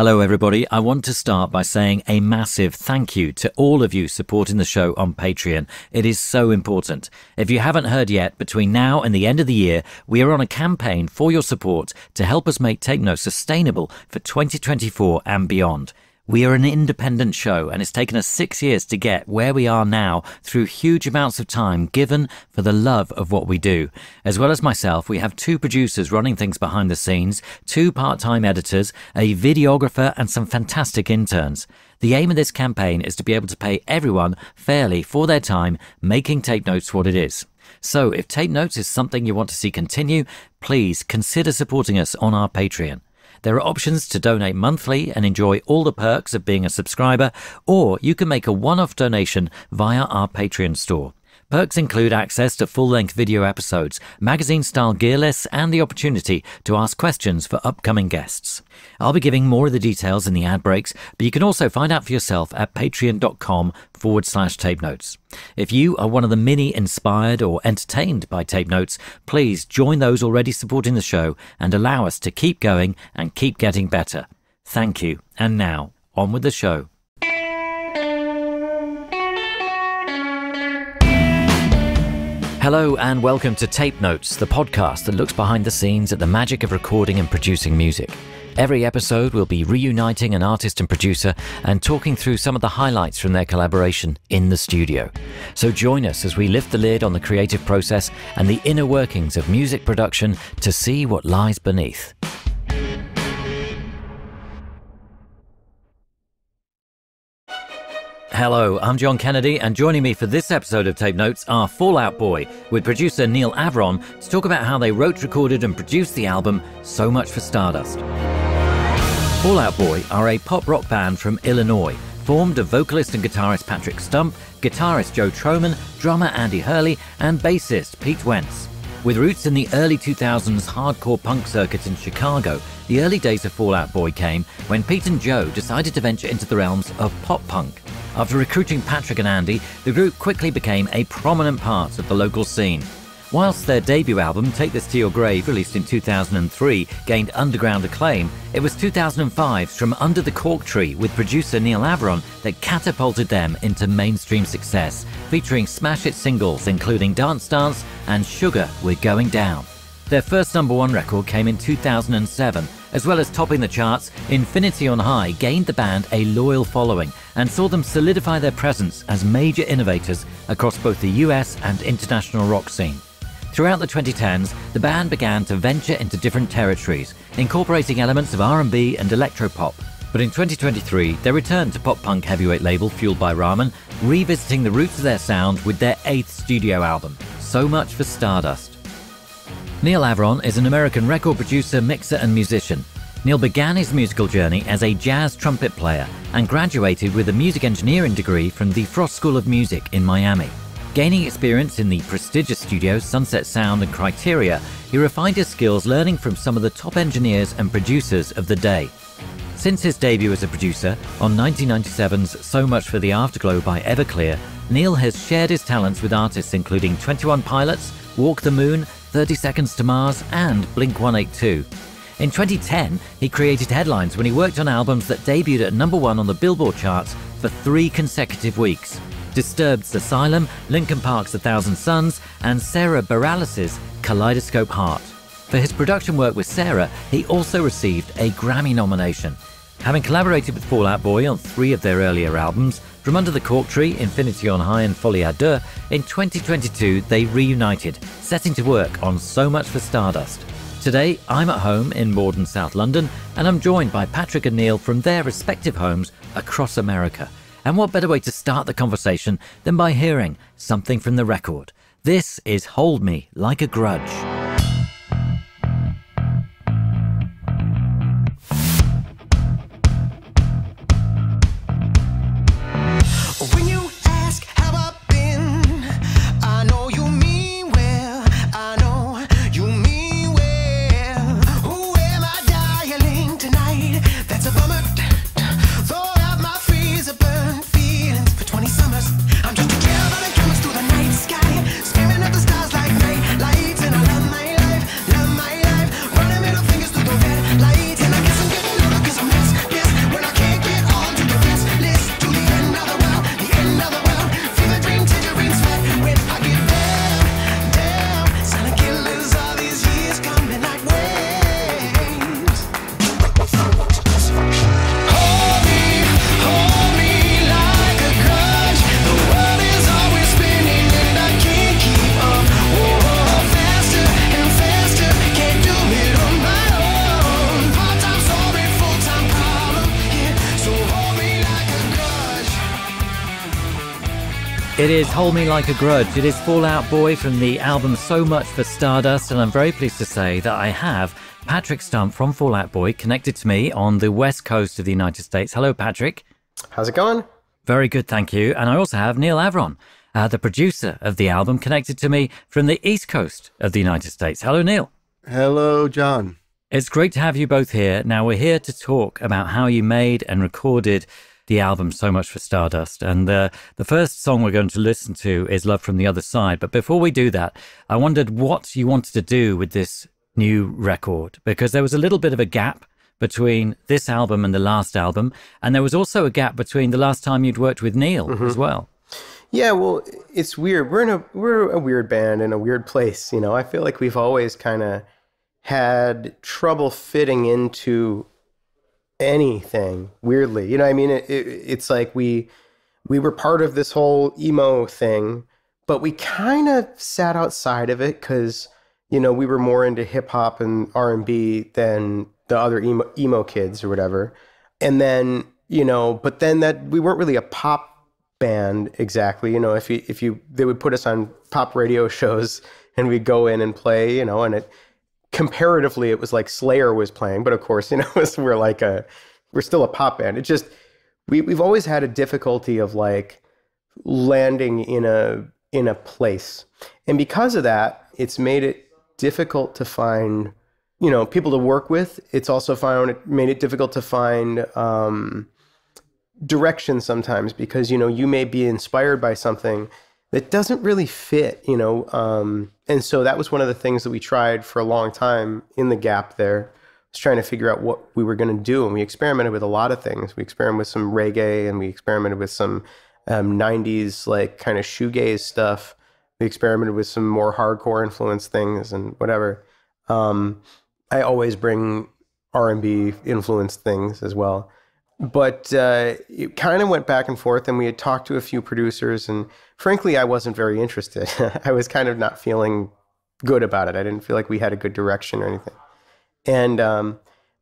Hello, everybody. I want to start by saying a massive thank you to all of you supporting the show on Patreon. It is so important. If you haven't heard yet, between now and the end of the year, we are on a campaign for your support to help us make Notes sustainable for 2024 and beyond. We are an independent show, and it's taken us six years to get where we are now through huge amounts of time given for the love of what we do. As well as myself, we have two producers running things behind the scenes, two part time editors, a videographer, and some fantastic interns. The aim of this campaign is to be able to pay everyone fairly for their time making Tape Notes what it is. So, if Tape Notes is something you want to see continue, please consider supporting us on our Patreon. There are options to donate monthly and enjoy all the perks of being a subscriber, or you can make a one off donation via our Patreon store. Perks include access to full length video episodes, magazine style gear lists, and the opportunity to ask questions for upcoming guests. I'll be giving more of the details in the ad breaks, but you can also find out for yourself at patreon.com forward slash tape notes. If you are one of the many inspired or entertained by tape notes, please join those already supporting the show and allow us to keep going and keep getting better. Thank you. And now, on with the show. Hello and welcome to Tape Notes, the podcast that looks behind the scenes at the magic of recording and producing music. Every episode will be reuniting an artist and producer and talking through some of the highlights from their collaboration in the studio. So join us as we lift the lid on the creative process and the inner workings of music production to see what lies beneath. Hello, I'm John Kennedy, and joining me for this episode of Tape Notes are Fall Out Boy, with producer Neal Avron to talk about how they wrote, recorded, and produced the album So Much for Stardust. Fall Out Boy are a pop rock band from Illinois, formed of vocalist and guitarist Patrick Stump, guitarist Joe Trohman, drummer Andy Hurley, and bassist Pete Wentz. With roots in the early 2000s hardcore punk circuit in Chicago, the early days of Fall Out Boy came when Pete and Joe decided to venture into the realms of pop punk. After recruiting Patrick and Andy, the group quickly became a prominent part of the local scene. Whilst their debut album, Take This to Your Grave, released in 2003, gained underground acclaim, it was 2005's From Under the Cork Tree with producer Neal Avron that catapulted them into mainstream success, featuring smash hit singles including Dance Dance and Sugar We're Going Down. Their first number one record came in 2007. As well as topping the charts, Infinity on High gained the band a loyal following and saw them solidify their presence as major innovators across both the US and international rock scene. Throughout the 2010s, the band began to venture into different territories, incorporating elements of R&B and electropop. But in 2023, they returned to pop punk heavyweight label Fueled by Ramen, revisiting the roots of their sound with their eighth studio album, So Much for Stardust. Neal Avron is an American record producer, mixer, and musician. Neal began his musical journey as a jazz trumpet player and graduated with a music engineering degree from the Frost School of Music in Miami. Gaining experience in the prestigious studios Sunset Sound and Criteria, he refined his skills learning from some of the top engineers and producers of the day. Since his debut as a producer on 1997's So Much for the Afterglow by Everclear, Neal has shared his talents with artists including 21 Pilots, Walk the Moon, 30 Seconds to Mars, and Blink 182. In 2010, he created headlines when he worked on albums that debuted at number one on the Billboard charts for three consecutive weeks. Disturbed's Asylum, Linkin Park's A Thousand Suns, and Sara Bareilles' Kaleidoscope Heart. For his production work with Sara, he also received a Grammy nomination. Having collaborated with Fall Out Boy on three of their earlier albums, From Under the Cork Tree, Infinity on High, and Folie à Deux, in 2022 they reunited, setting to work on So Much for Stardust. Today, I'm at home in Morden, South London, and I'm joined by Patrick and Neal from their respective homes across America. And what better way to start the conversation than by hearing something from the record? This is Hold Me Like a Grudge. It is Hold Me Like a Grudge. It is Fall Out Boy from the album So Much for Stardust, and I'm very pleased to say that I have Patrick Stump from Fall Out Boy connected to me on the west coast of the United States. Hello, Patrick. How's it going? Very good, thank you. And I also have Neal Avron, uh, the producer of the album, connected to me from the east coast of the United States. Hello, Neil. Hello, John. It's great to have you both here. Now, we're here to talk about how you made and recorded the album So Much for Stardust. And uh, the first song we're going to listen to is Love from the Other Side. But before we do that, I wondered what you wanted to do with this new record, because there was a little bit of a gap between this album and the last album. And there was also a gap between the last time you'd worked with Neil as well. Yeah, well, it's weird. We're in a we're a weird band in a weird place. You know, I feel like we've always kind of had trouble fitting into anything. Weirdly, you know, I mean, it, it, it's like we we were part of this whole emo thing, but we kind of sat outside of it because you know we were more into hip hop and R and B than the other emo, emo kids or whatever. And then you know, but then that we weren't really a pop band exactly. You know, if you if you they would put us on pop radio shows and we'd go in and play, you know, and it comparatively it was like Slayer was playing, but of course, you know, we're like a we're still a pop band. It just we we've always had a difficulty of like landing in a in a place. And because of that, it's made it difficult to find you know people to work with it's also found it made it difficult to find um, direction sometimes because you know you may be inspired by something that doesn't really fit you know um, and so that was one of the things that we tried for a long time in the gap there was trying to figure out what we were going to do and we experimented with a lot of things. We experimented with some reggae and we experimented with some um, 90s like kind of shoegaze stuff. We experimented with some more hardcore influence things and whatever. Um, i always bring r&b influenced things as well but uh, it kind of went back and forth and we had talked to a few producers and frankly i wasn't very interested i was kind of not feeling good about it i didn't feel like we had a good direction or anything and um,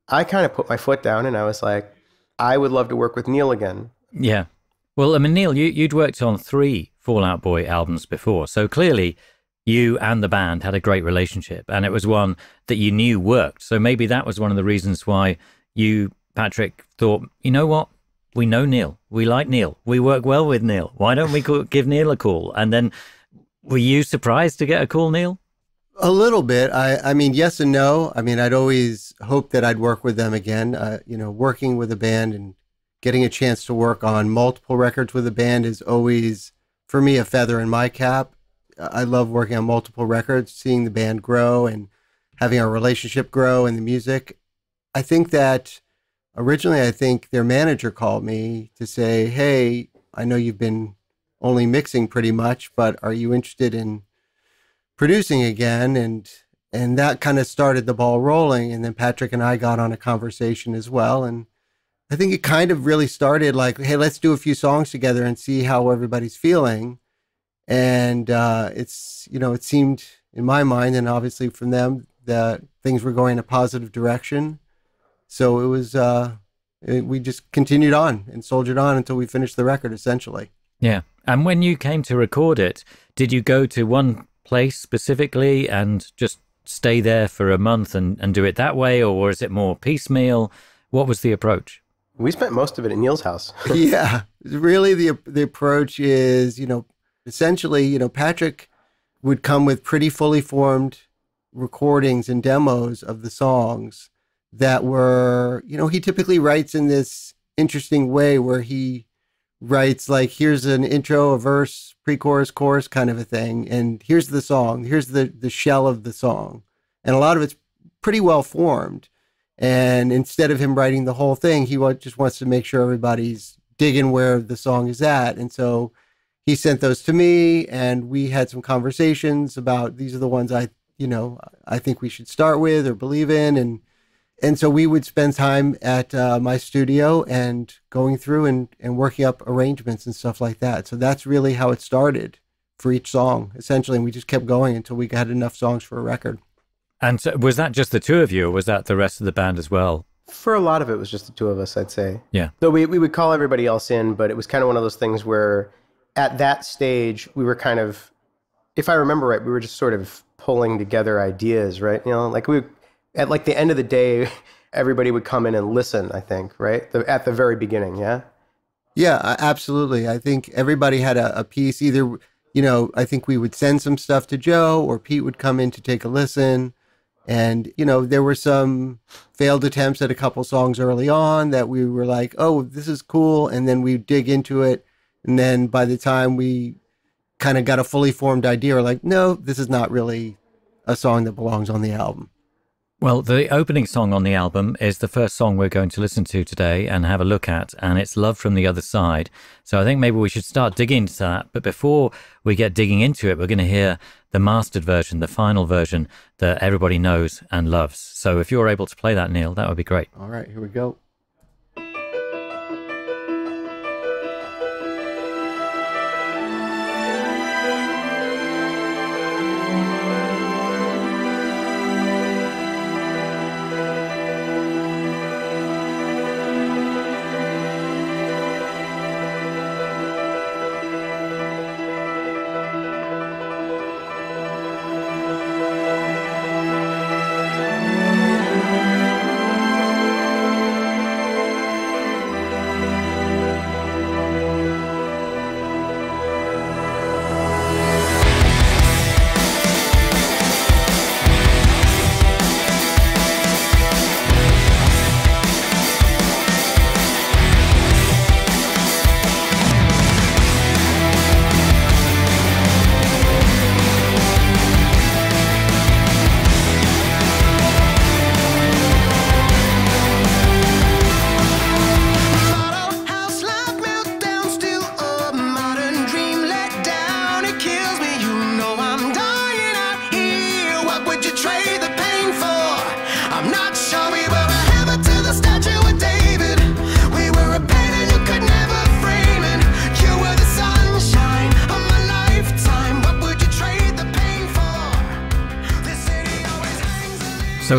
i kind of put my foot down and i was like i would love to work with neil again Yeah. Well, I mean, Neil, you, you'd worked on three Fall Out Boy albums before. So clearly you and the band had a great relationship and it was one that you knew worked. So maybe that was one of the reasons why you, Patrick, thought, you know what? We know Neil. We like Neil. We work well with Neil. Why don't we give Neil a call? And then were you surprised to get a call, Neil? A little bit. I, I mean, yes and no. I mean, I'd always hoped that I'd work with them again. Uh, you know, working with a band and getting a chance to work on multiple records with a band is always, for me, a feather in my cap. I love working on multiple records, seeing the band grow and having our relationship grow and the music. I think that originally, I think their manager called me to say, Hey, I know you've been only mixing pretty much, but are you interested in producing again? And and that kind of started the ball rolling. And then Patrick and I got on a conversation as well. And I think it kind of really started like, hey, let's do a few songs together and see how everybody's feeling. And uh, it's, you know, it seemed in my mind and obviously from them that things were going in a positive direction. So it was, uh, it, we just continued on and soldiered on until we finished the record essentially. Yeah. And when you came to record it, did you go to one place specifically and just stay there for a month and, and do it that way? Or was it more piecemeal? What was the approach? we spent most of it at neil's house yeah, really the the approach is, you know, essentially, you know, Patrick would come with pretty fully formed recordings and demos of the songs that were, you know, he typically writes in this interesting way where he writes like here's an intro, a verse, pre-chorus, chorus kind of a thing, and here's the song, here's the the shell of the song. And a lot of it's pretty well formed. And instead of him writing the whole thing, he just wants to make sure everybody's digging where the song is at. And so he sent those to me, and we had some conversations about these are the ones I, you know, I think we should start with or believe in, and and so we would spend time at uh, my studio and going through and and working up arrangements and stuff like that. So that's really how it started for each song, essentially. And we just kept going until we had enough songs for a record. And so was that just the two of you, or was that the rest of the band as well? for a lot of it was just the two of us i'd say Yeah. Though we, we would call everybody else in, but it was kind of one of those things where at that stage, we were kind of, if I remember right, we were just sort of pulling together ideas, right? You know, like we, at like the end of the day, everybody would come in and listen, I think, right? The, at the very beginning, yeah? Yeah, absolutely. I think everybody had a, a piece. Either, you know, I think we would send some stuff to Joe or Pete would come in to take a listen. And, you know, there were some failed attempts at a couple songs early on that we were like, oh, this is cool. And then we dig into it. And then by the time we kind of got a fully formed idea, we're like, no, this is not really a song that belongs on the album. Well, the opening song on the album is the first song we're going to listen to today and have a look at, and it's Love from the Other Side. So I think maybe we should start digging into that. But before we get digging into it, we're going to hear the mastered version, the final version that everybody knows and loves. So if you're able to play that, Neil, that would be great. All right, here we go.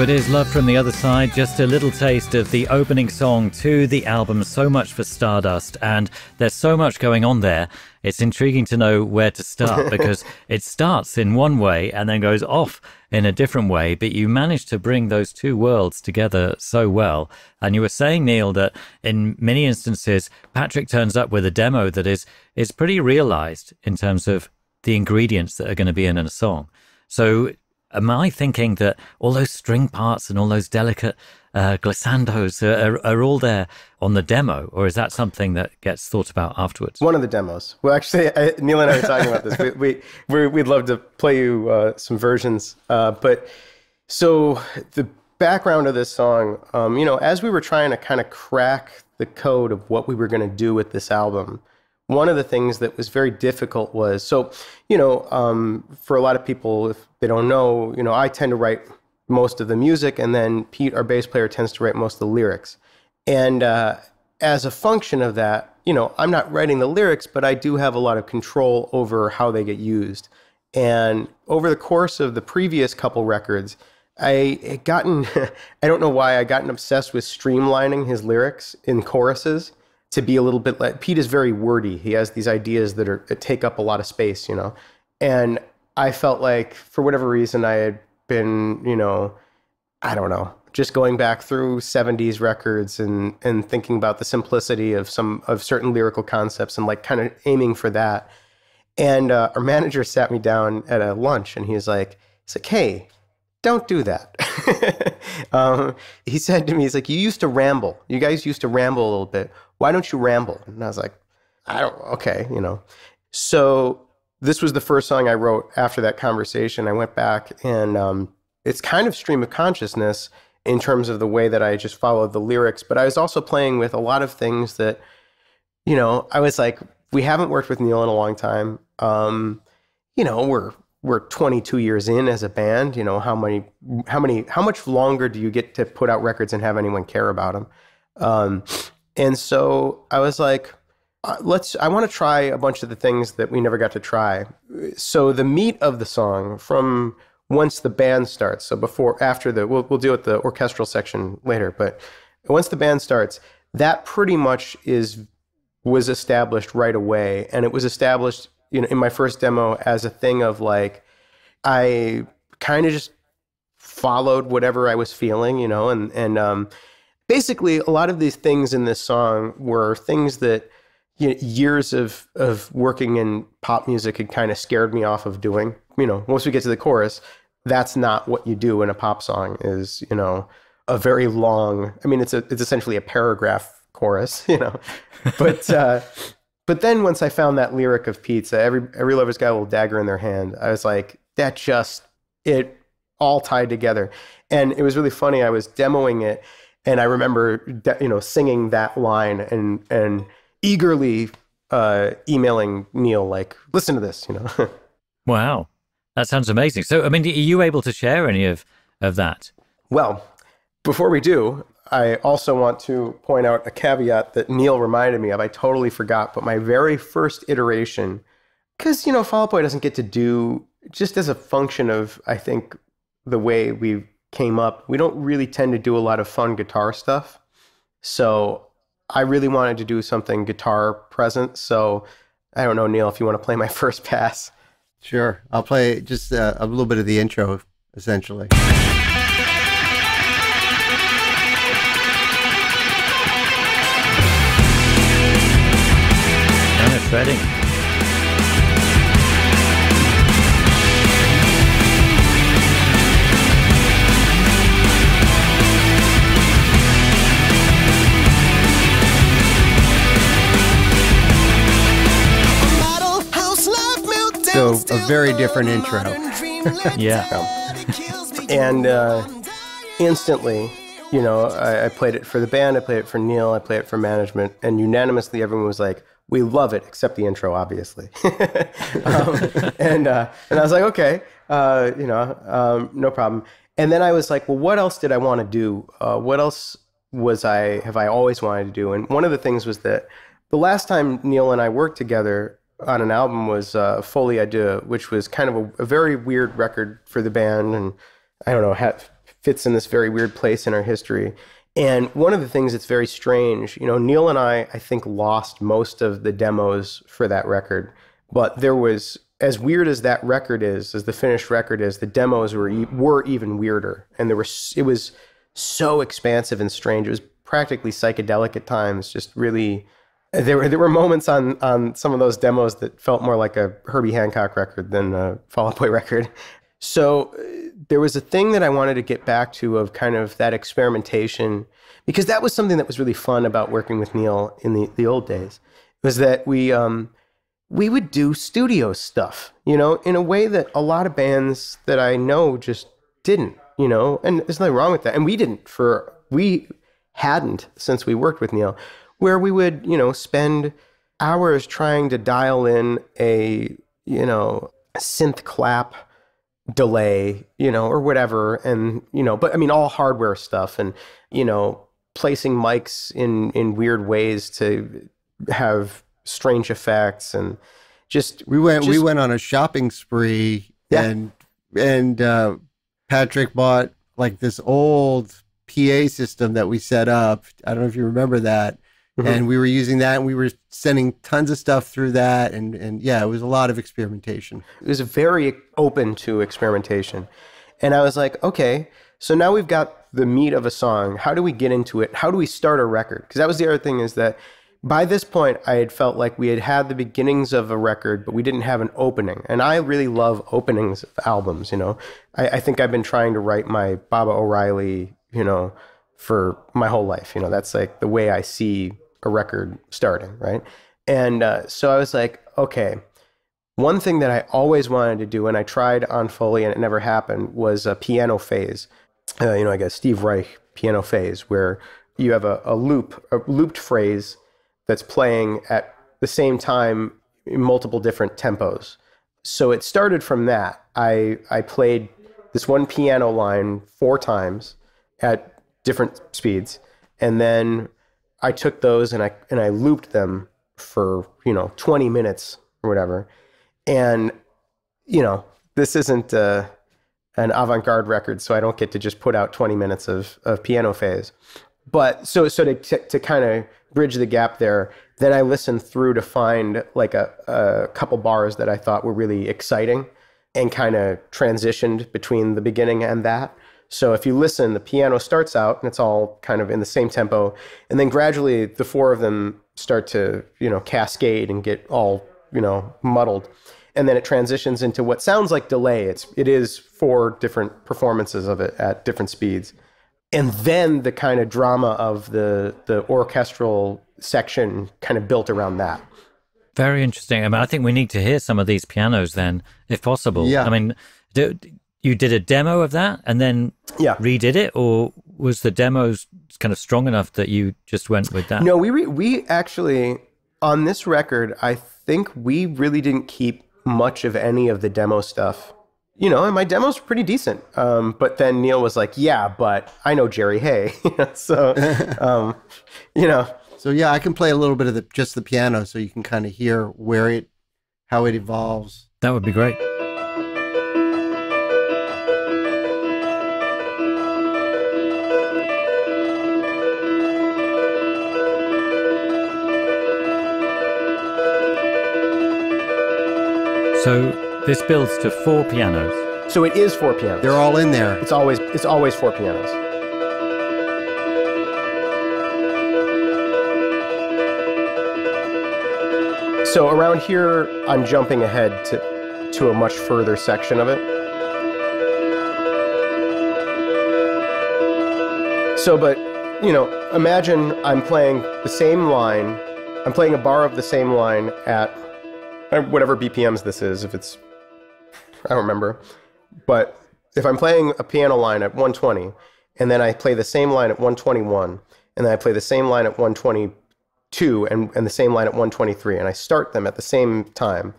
It is Love from the Other Side, just a little taste of the opening song to the album So Much for Stardust. And there's so much going on there. It's intriguing to know where to start because it starts in one way and then goes off in a different way. But you managed to bring those two worlds together so well. And you were saying, Neil, that in many instances, Patrick turns up with a demo that is, is pretty realized in terms of the ingredients that are going to be in a song. So am I thinking that all those string parts and all those delicate uh, glissandos are, are, all there on the demo, or is that something that gets thought about afterwards? One of the demos. Well, actually, I, Neil and I were talking about this. We, we, we we'd love to play you uh, some versions. Uh, but so the background of this song, um, you know, as we were trying to kind of crack the code of what we were going to do with this album, one of the things that was very difficult was so, you know, um, for a lot of people, if they don't know, you know, I tend to write most of the music, and then Pete, our bass player, tends to write most of the lyrics. And uh, as a function of that, you know, I'm not writing the lyrics, but I do have a lot of control over how they get used. And over the course of the previous couple records, I had gotten, I don't know why, I gotten obsessed with streamlining his lyrics in choruses to be a little bit like Pete is very wordy. He has these ideas that are that take up a lot of space, you know. And I felt like for whatever reason I had been, you know, I don't know, just going back through 70s records and and thinking about the simplicity of some of certain lyrical concepts and like kind of aiming for that. And uh, our manager sat me down at a lunch and he was like, he's like, hey, don't do that. um, he said to me, he's like, you used to ramble. You guys used to ramble a little bit. Why don't you ramble? And I was like, I don't, okay, you know. So this was the first song I wrote after that conversation. I went back and um, it's kind of stream of consciousness in terms of the way that I just followed the lyrics, but I was also playing with a lot of things that, you know, I was like, we haven't worked with Neil in a long time. Um, you know, we're we're 22 years in as a band. You know, how many how many how much longer do you get to put out records and have anyone care about them? Um, and so I was like, uh, let's. I want to try a bunch of the things that we never got to try. So the meat of the song from once the band starts. So before after the we'll we'll deal with the orchestral section later, but once the band starts, that pretty much is was established right away. And it was established, you know, in my first demo as a thing of like, I kind of just followed whatever I was feeling, you know, and, and, um, basically a lot of these things in this song were things that you know, years of, of working in pop music had kind of scared me off of doing, you know, once we get to the chorus, that's not what you do in a pop song is, you know, a very long, I mean, it's a, it's essentially a paragraph chorus, you know, but, uh, but then once I found that lyric of pizza, every, every lover's got a little dagger in their hand. I was like, that just, it all tied together. And it was really funny. I was demoing it and I remember, you know, singing that line and, and eagerly, uh, emailing Neil, like, listen to this, you know? Wow. That sounds amazing. So, I mean, are you able to share any of, of that? Well, before we do, I also want to point out a caveat that Neil reminded me of. I totally forgot, but my very first iteration, because, you know, Fall Out Boy doesn't get to do, just as a function of, I think, the way we came up, we don't really tend to do a lot of fun guitar stuff. So I really wanted to do something guitar present. So I don't know, Neil, if you want to play my first pass. Sure. I'll play just uh, a little bit of the intro, essentially. Kind of shredding. Model house life meltdown So, a very different intro. Yeah. And uh, instantly, you know, I, I played it for the band, I played it for Neil, I played it for management, and unanimously everyone was like, "We love it," except the intro, obviously. um, and uh, and I was like, "Okay, uh, you know, um, no problem." And then I was like, "Well, what else did I want to do? Uh, what else was I have I always wanted to do?" And one of the things was that the last time Neil and I worked together on an album was uh, Folie à Deux, which was kind of a, a very weird record for the band, and I don't know, ha fits in this very weird place in our history. And one of the things that's very strange, you know, Neil and I, I think, lost most of the demos for that record, but there was as weird as that record is, as the finished record is, the demos were were even weirder, and there were it was so expansive and strange. It was practically psychedelic at times, just really there were there were moments on on some of those demos that felt more like a Herbie Hancock record than a Fall Out Boy record. So uh, there was a thing that I wanted to get back to of kind of that experimentation because that was something that was really fun about working with Neil in the the old days was that we um we would do studio stuff, you know, in a way that a lot of bands that I know just didn't, you know, and there's nothing wrong with that. And we didn't for we hadn't since we worked with Neil, where we would, you know, spend hours trying to dial in a, you know, synth clap delay, you know, or whatever. And, you know, but I mean, all hardware stuff and, you know, placing mics in, in weird ways to have strange effects and just, We went we went on a shopping spree Yeah. and and uh, Patrick bought like this old PA system that we set up. I don't know if you remember that. Mhm. And we were using that and we were sending tons of stuff through that and and yeah, it was a lot of experimentation. it was very open to experimentation. And I was like, okay, so now we've got the meat of a song. How do we get into it? How do we start a record? Because that was the other thing is that by this point, I had felt like we had had the beginnings of a record, but we didn't have an opening. And I really love openings of albums, you know. I, I think I've been trying to write my Baba O'Riley, you know, for my whole life. You know, that's like the way I see a record starting, right? And uh, so I was like, okay, one thing that I always wanted to do, and I tried on Folie and it never happened, was a piano phase. Uh, you know, like a Steve Reich piano phase, where you have a, a loop, a looped phrase that's playing at the same time in multiple different tempos. So it started from that. I I played this one piano line four times at different speeds, and then I took those and I and I looped them for you know 20 minutes or whatever and you know this isn't uh, an avant-garde record so i don't get to just put out 20 minutes of, of piano phase but so so to, to, to kind of bridge the gap there. Then I listened through to find like a, a couple bars that I thought were really exciting and kind of transitioned between the beginning and that. So if you listen, the piano starts out and it's all kind of in the same tempo, and then gradually the four of them start to you know cascade and get all you know muddled, and then it transitions into what sounds like delay. It's it is four different performances of it at different speeds, and then the kind of drama of the the orchestral section kind of built around that. Very interesting. I mean, I think we need to hear some of these pianos then, if possible. Yeah. I mean, do, you did a demo of that and then Yeah. redid it, or was the demos kind of strong enough that you just went with that? No, we re- we actually on this record, I think we really didn't keep much of any of the demo stuff. You know, and my demos were pretty decent. Um, but then Neil was like, "Yeah, but I know Jerry Hey," so um, you know, So yeah, I can play a little bit of the just the piano, so you can kind of hear where it, how it evolves. That would be great. So this builds to four pianos. so it is four pianos. They're all in there. It's always it's always four pianos. So around here, I'm jumping ahead to to a much further section of it. So, but you know, imagine I'm playing the same line. I'm playing a bar of the same line at whatever BPMs this is. If it's, I don't remember. But if I'm playing a piano line at 120, and then I play the same line at 121, and then I play the same line at 122, and, and the same line at 123, and I start them at the same time,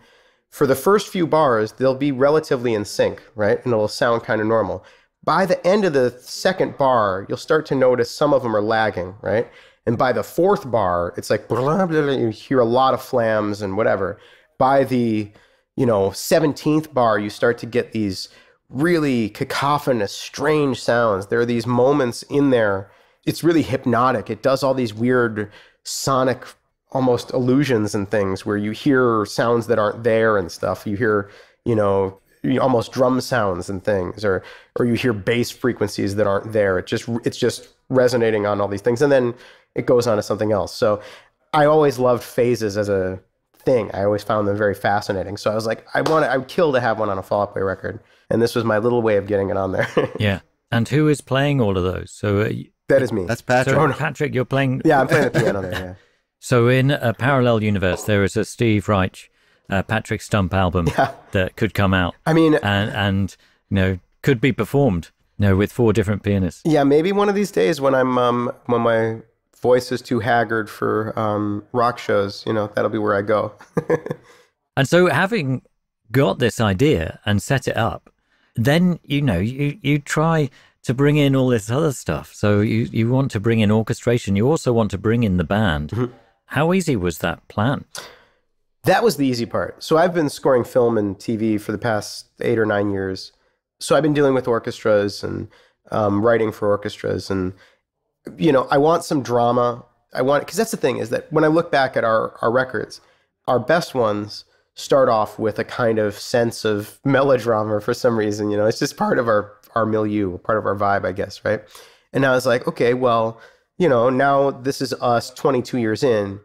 for the first few bars, they'll be relatively in sync, right? And it'll sound kind of normal. By the end of the second bar, you'll start to notice some of them are lagging, right? And by the fourth bar, it's like blah, blah, blah, you hear a lot of flams and whatever. By the you know 17th bar, you start to get these really cacophonous, strange sounds. There are these moments in there. It's really hypnotic. It does all these weird sonic almost illusions and things where you hear sounds that aren't there and stuff. You hear, you know, almost drum sounds and things, or or you hear bass frequencies that aren't there. It just it's just resonating on all these things, and then it goes on to something else. So I always loved phases as a thing. I always found them very fascinating. So I was like, I want, I would kill to have one on a Fall Out Boy record, and this was my little way of getting it on there. Yeah. And who is playing all of those? So, uh, y- that is me. That's Patrick. so Patrick, you're playing. yeah, I'm playing the piano there. Yeah. So in a parallel universe, there is a Steve Reich, uh, Patrick Stump album yeah. that could come out I mean, and and you know could be performed, you know, with four different pianists. yeah, maybe one of these days when I'm um, when my voice is too haggard for um, rock shows, you know, that'll be where I go. And so, having got this idea and set it up, then you know you you try to bring in all this other stuff. So you you want to bring in orchestration. You also want to bring in the band. How easy was that plan? That was the easy part. So I've been scoring film and TV for the past eight or nine years. So I've been dealing with orchestras and um, writing for orchestras, and you know, I want some drama. I want because that's the thing is that when I look back at our our records, our best ones start off with a kind of sense of melodrama for some reason. You know, it's just part of our our milieu, part of our vibe, I guess, right? And I was like, okay, well, you know, now this is us 22 years in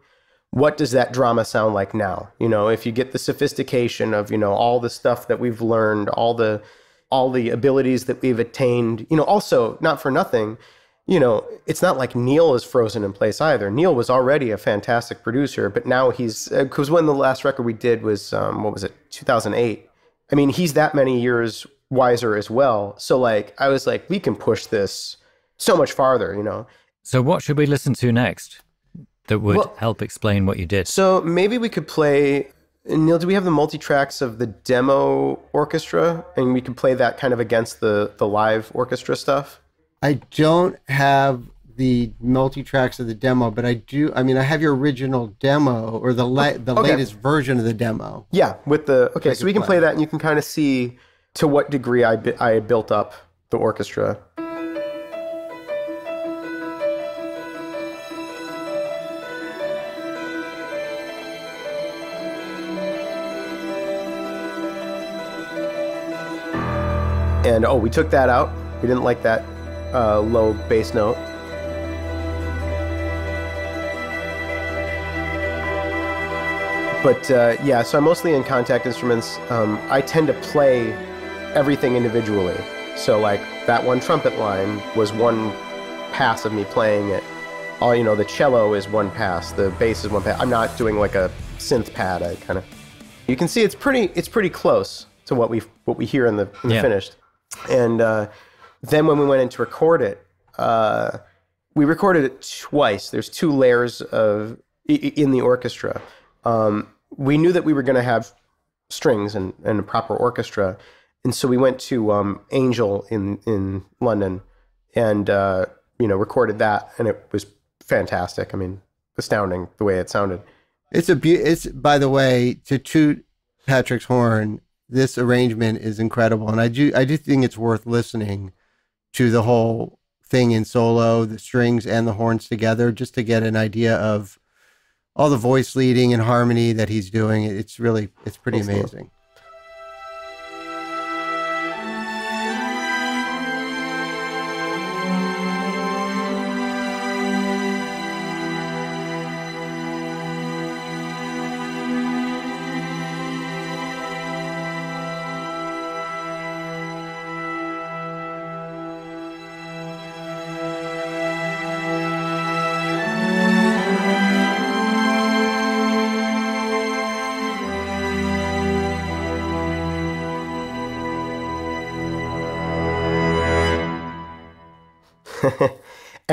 what does that drama sound like now you know if you get the sophistication of you know all the stuff that we've learned all the all the abilities that we've attained you know also not for nothing you know it's not like neil is frozen in place either neil was already a fantastic producer but now he's because when the last record we did was um, what was it 2008 i mean he's that many years wiser as well so like i was like we can push this so much farther you know So what should we listen to next that would Well- help explain what you did? So maybe we could play. Neil, do we have the multi tracks of the demo orchestra, and we could play that kind of against the the live orchestra stuff? I don't have the multi tracks of the demo, but I do. I mean, I have your original demo or the la- the okay. latest version of the demo. Yeah, with the okay, so we can play. play that, and you can kind of see to what degree I bi- I built up the orchestra. And oh, we took that out. We didn't like that uh, low bass note. But uh, yeah, so I'm mostly in Kontakt instruments. Um, I tend to play everything individually. So like that one trumpet line was one pass of me playing it. All you know, the cello is one pass, the bass is one pass. I'm not doing like a synth pad. I kind of. You can see it's pretty. It's pretty close to what we what we hear in the, in the Yeah. finished. And uh, then when we went in to record it, uh, we recorded it twice. There's two layers of in the orchestra. Um, we knew that we were going to have strings and, and a proper orchestra, and so we went to um, Angel in in London, and uh, you know recorded that, and it was fantastic. I mean, astounding the way it sounded. It's a be- it's by the way to toot Patrick's horn. This arrangement is incredible, and I do I do think it's worth listening to the whole thing in solo, the strings and the horns together, just to get an idea of all the voice leading and harmony that he's doing. It's really it's pretty amazing.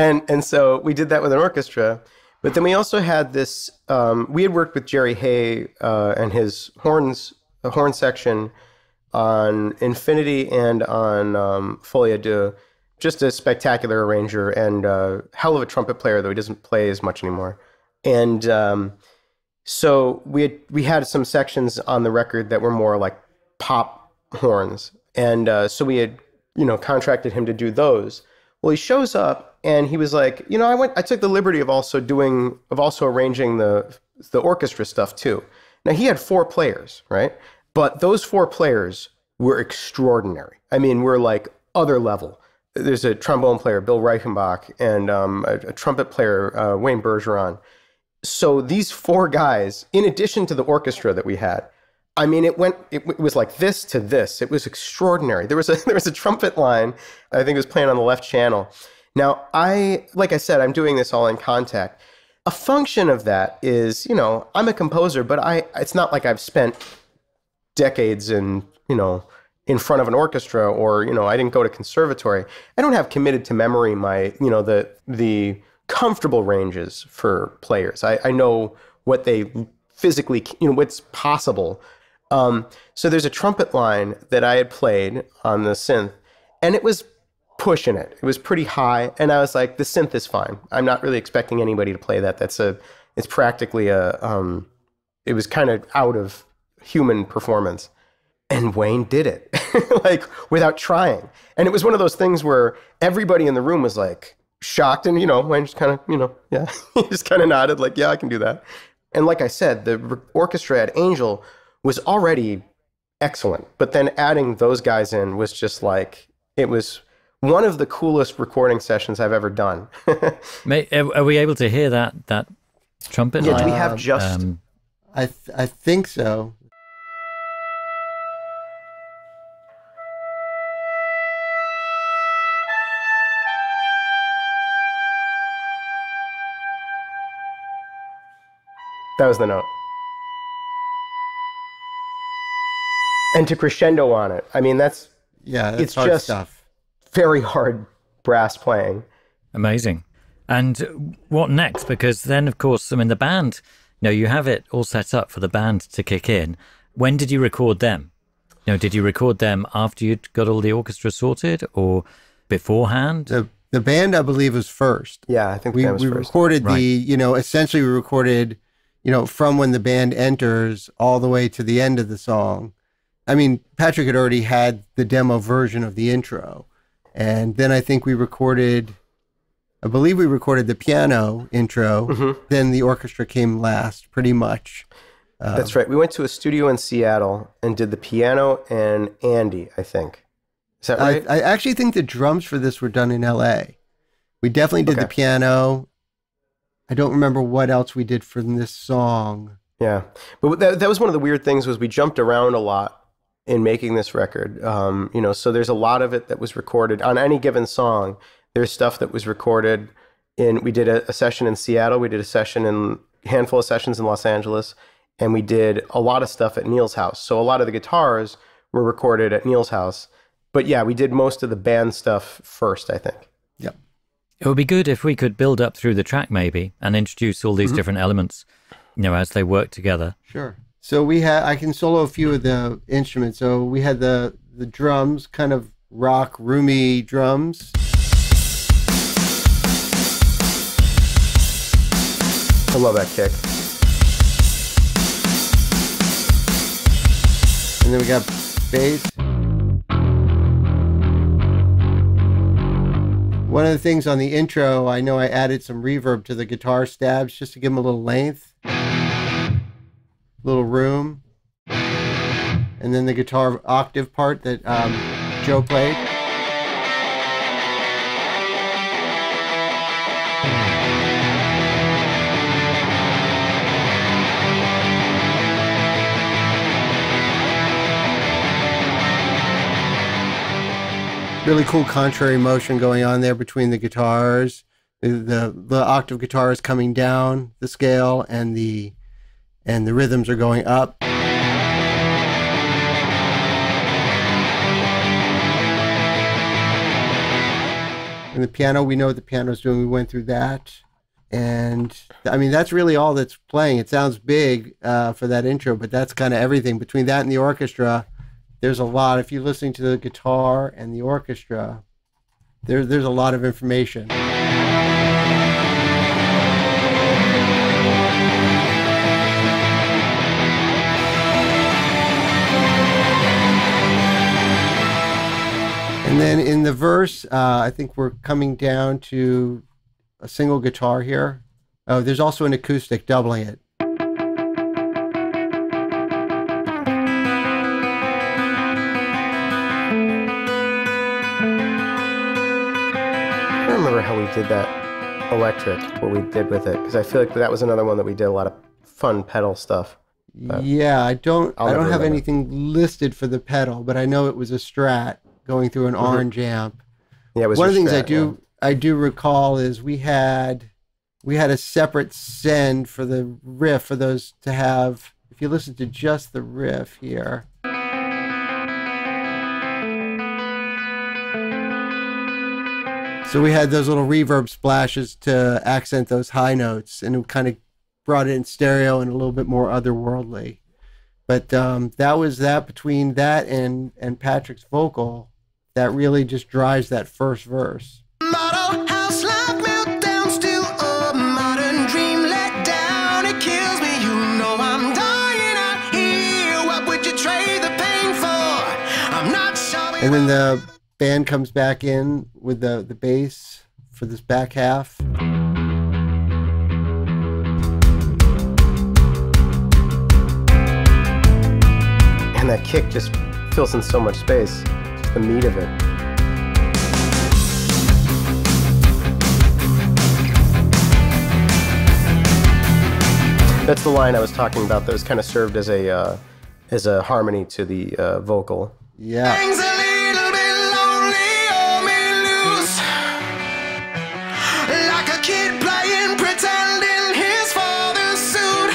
And and so we did that with an orchestra. But then we also had this um, we had worked with jerry hey uh, and his horns the horn section on infinity and on um, Folie à Deux just a spectacular arranger and hell of a trumpet player though he doesn't play as much anymore. And um, so we had we had some sections on the record that were more like pop horns. And uh, so we had you know contracted him to do those. Well he shows up and he was like you know i went i took the liberty of also doing of also arranging the the orchestra stuff too now he had four players right but those four players were extraordinary i mean we're like other level there's a trombone player bill reichenbach and um, a, a trumpet player uh, wayne bergeron so these four guys, in addition to the orchestra that we had, I mean, it went. It, w- was like this to this. It was extraordinary. There was a there was a trumpet line. I think it was playing on the left channel. Now, I like I said, I'm doing this all in Kontakt. A function of that is, you know, I'm a composer, but I it's not like I've spent decades in you know in front of an orchestra or you know I didn't go to conservatory. I don't have committed to memory my you know the the comfortable ranges for players. I, I know what they physically you know what's possible. Um, so there's a trumpet line that I had played on the synth, and it was pushing it. It was pretty high, and I was like, the synth is fine. I'm not really expecting anybody to play that. That's a it's practically a um, it was kind of out of human performance and Wayne did it like without trying. And it was one of those things where everybody in the room was like shocked and you know Wayne just kind of you know yeah he just kind of nodded like yeah I can do that. And like I said, the orchestra at Angel was already excellent, but then adding those guys in was just like it was one of the coolest recording sessions I've ever done. May, are are we able to hear that that trumpet yeah, line? do we have just Um, I th- I think so. That was the note. And to crescendo on it. I mean, that's Yeah, that's It's hard just- stuff. Very hard brass playing. Amazing. And what next? Because then, of course, I mean, the band, you know, you have it all set up for the band to kick in. When did you record them? You know, did you record them after you'd got all the orchestra sorted or beforehand? The the band I believe was first. Yeah, I think we that was we first. recorded Right. the you know essentially we recorded you know from when the band enters all the way to the end of the song i mean patrick had already had the demo version of the intro and then i think we recorded i believe we recorded the piano intro Mm-hmm. then the orchestra came last pretty much That's right. We went to a studio in Seattle and did the piano and Andy, I think. Is that right? I, I actually think the drums for this were done in L.A. We definitely did the piano. I don't remember what else we did for this song. Yeah, but that, that was one of the weird things was we jumped around a lot in making this record. Um, you know, so there's a lot of it that was recorded on any given song. There's stuff that was recorded in. We did a, a session in Seattle. We did a session in handful of sessions in Los Angeles, and we did a lot of stuff at Neal's house. So a lot of the guitars were recorded at Neal's house. But yeah, we did most of the band stuff first. I think. Yep. It would be good if we could build up through the track maybe and introduce all these Mm-hmm. different elements, you know, as they work together. Sure. So we had I can solo a few of the instruments. So we had the the drums, kind of rock roomy drums. I love that kick. And then we got bass. One of the things on the intro, I know I added some reverb to the guitar stabs just to give them a little length, little room. And then the guitar octave part that um, Joe played. really cool contrary motion going on there between the guitars. The, the the octave guitar is coming down the scale, and the and the rhythms are going up. And the piano, we know what the piano's doing. We went through that, and I mean that's really all that's playing. It sounds big uh, for that intro, but that's kind of everything between that and the orchestra there's a lot. If you're listening to the guitar and the orchestra, there, there's a lot of information. And then in the verse, uh, I think we're coming down to a single guitar here. Oh, there's also an acoustic doubling it. I don't remember how we did that electric, what we did with it, because I feel like that was another one that we did a lot of fun pedal stuff. Yeah, I don't. I'll I don't have remember. anything listed for the pedal, but I know it was a Strat going through an orange amp. Yeah, it was One of the things I Strat, do I do recall is we had we had a separate send for the riff for those to have. If you listen to just the riff here, so we had those little reverb splashes to accent those high notes, and it kind of brought it in stereo and a little bit more otherworldly. But um, that was that between that and and Patrick's vocal that really just drives that first verse. Model house life meltdown, still a modern dream let down. It kills me, you know I'm dying out here. What would you trade the pain for? I'm not sure. we And then the band comes back in with the the bass for this back half. And that kick just fills in so much space, just the meat of it. That's the line I was talking about that was kind of served as a uh, as a harmony to the uh, vocal. Yeah. Things a little bit lonely, hold me loose. Like playing, pretending his father's suit.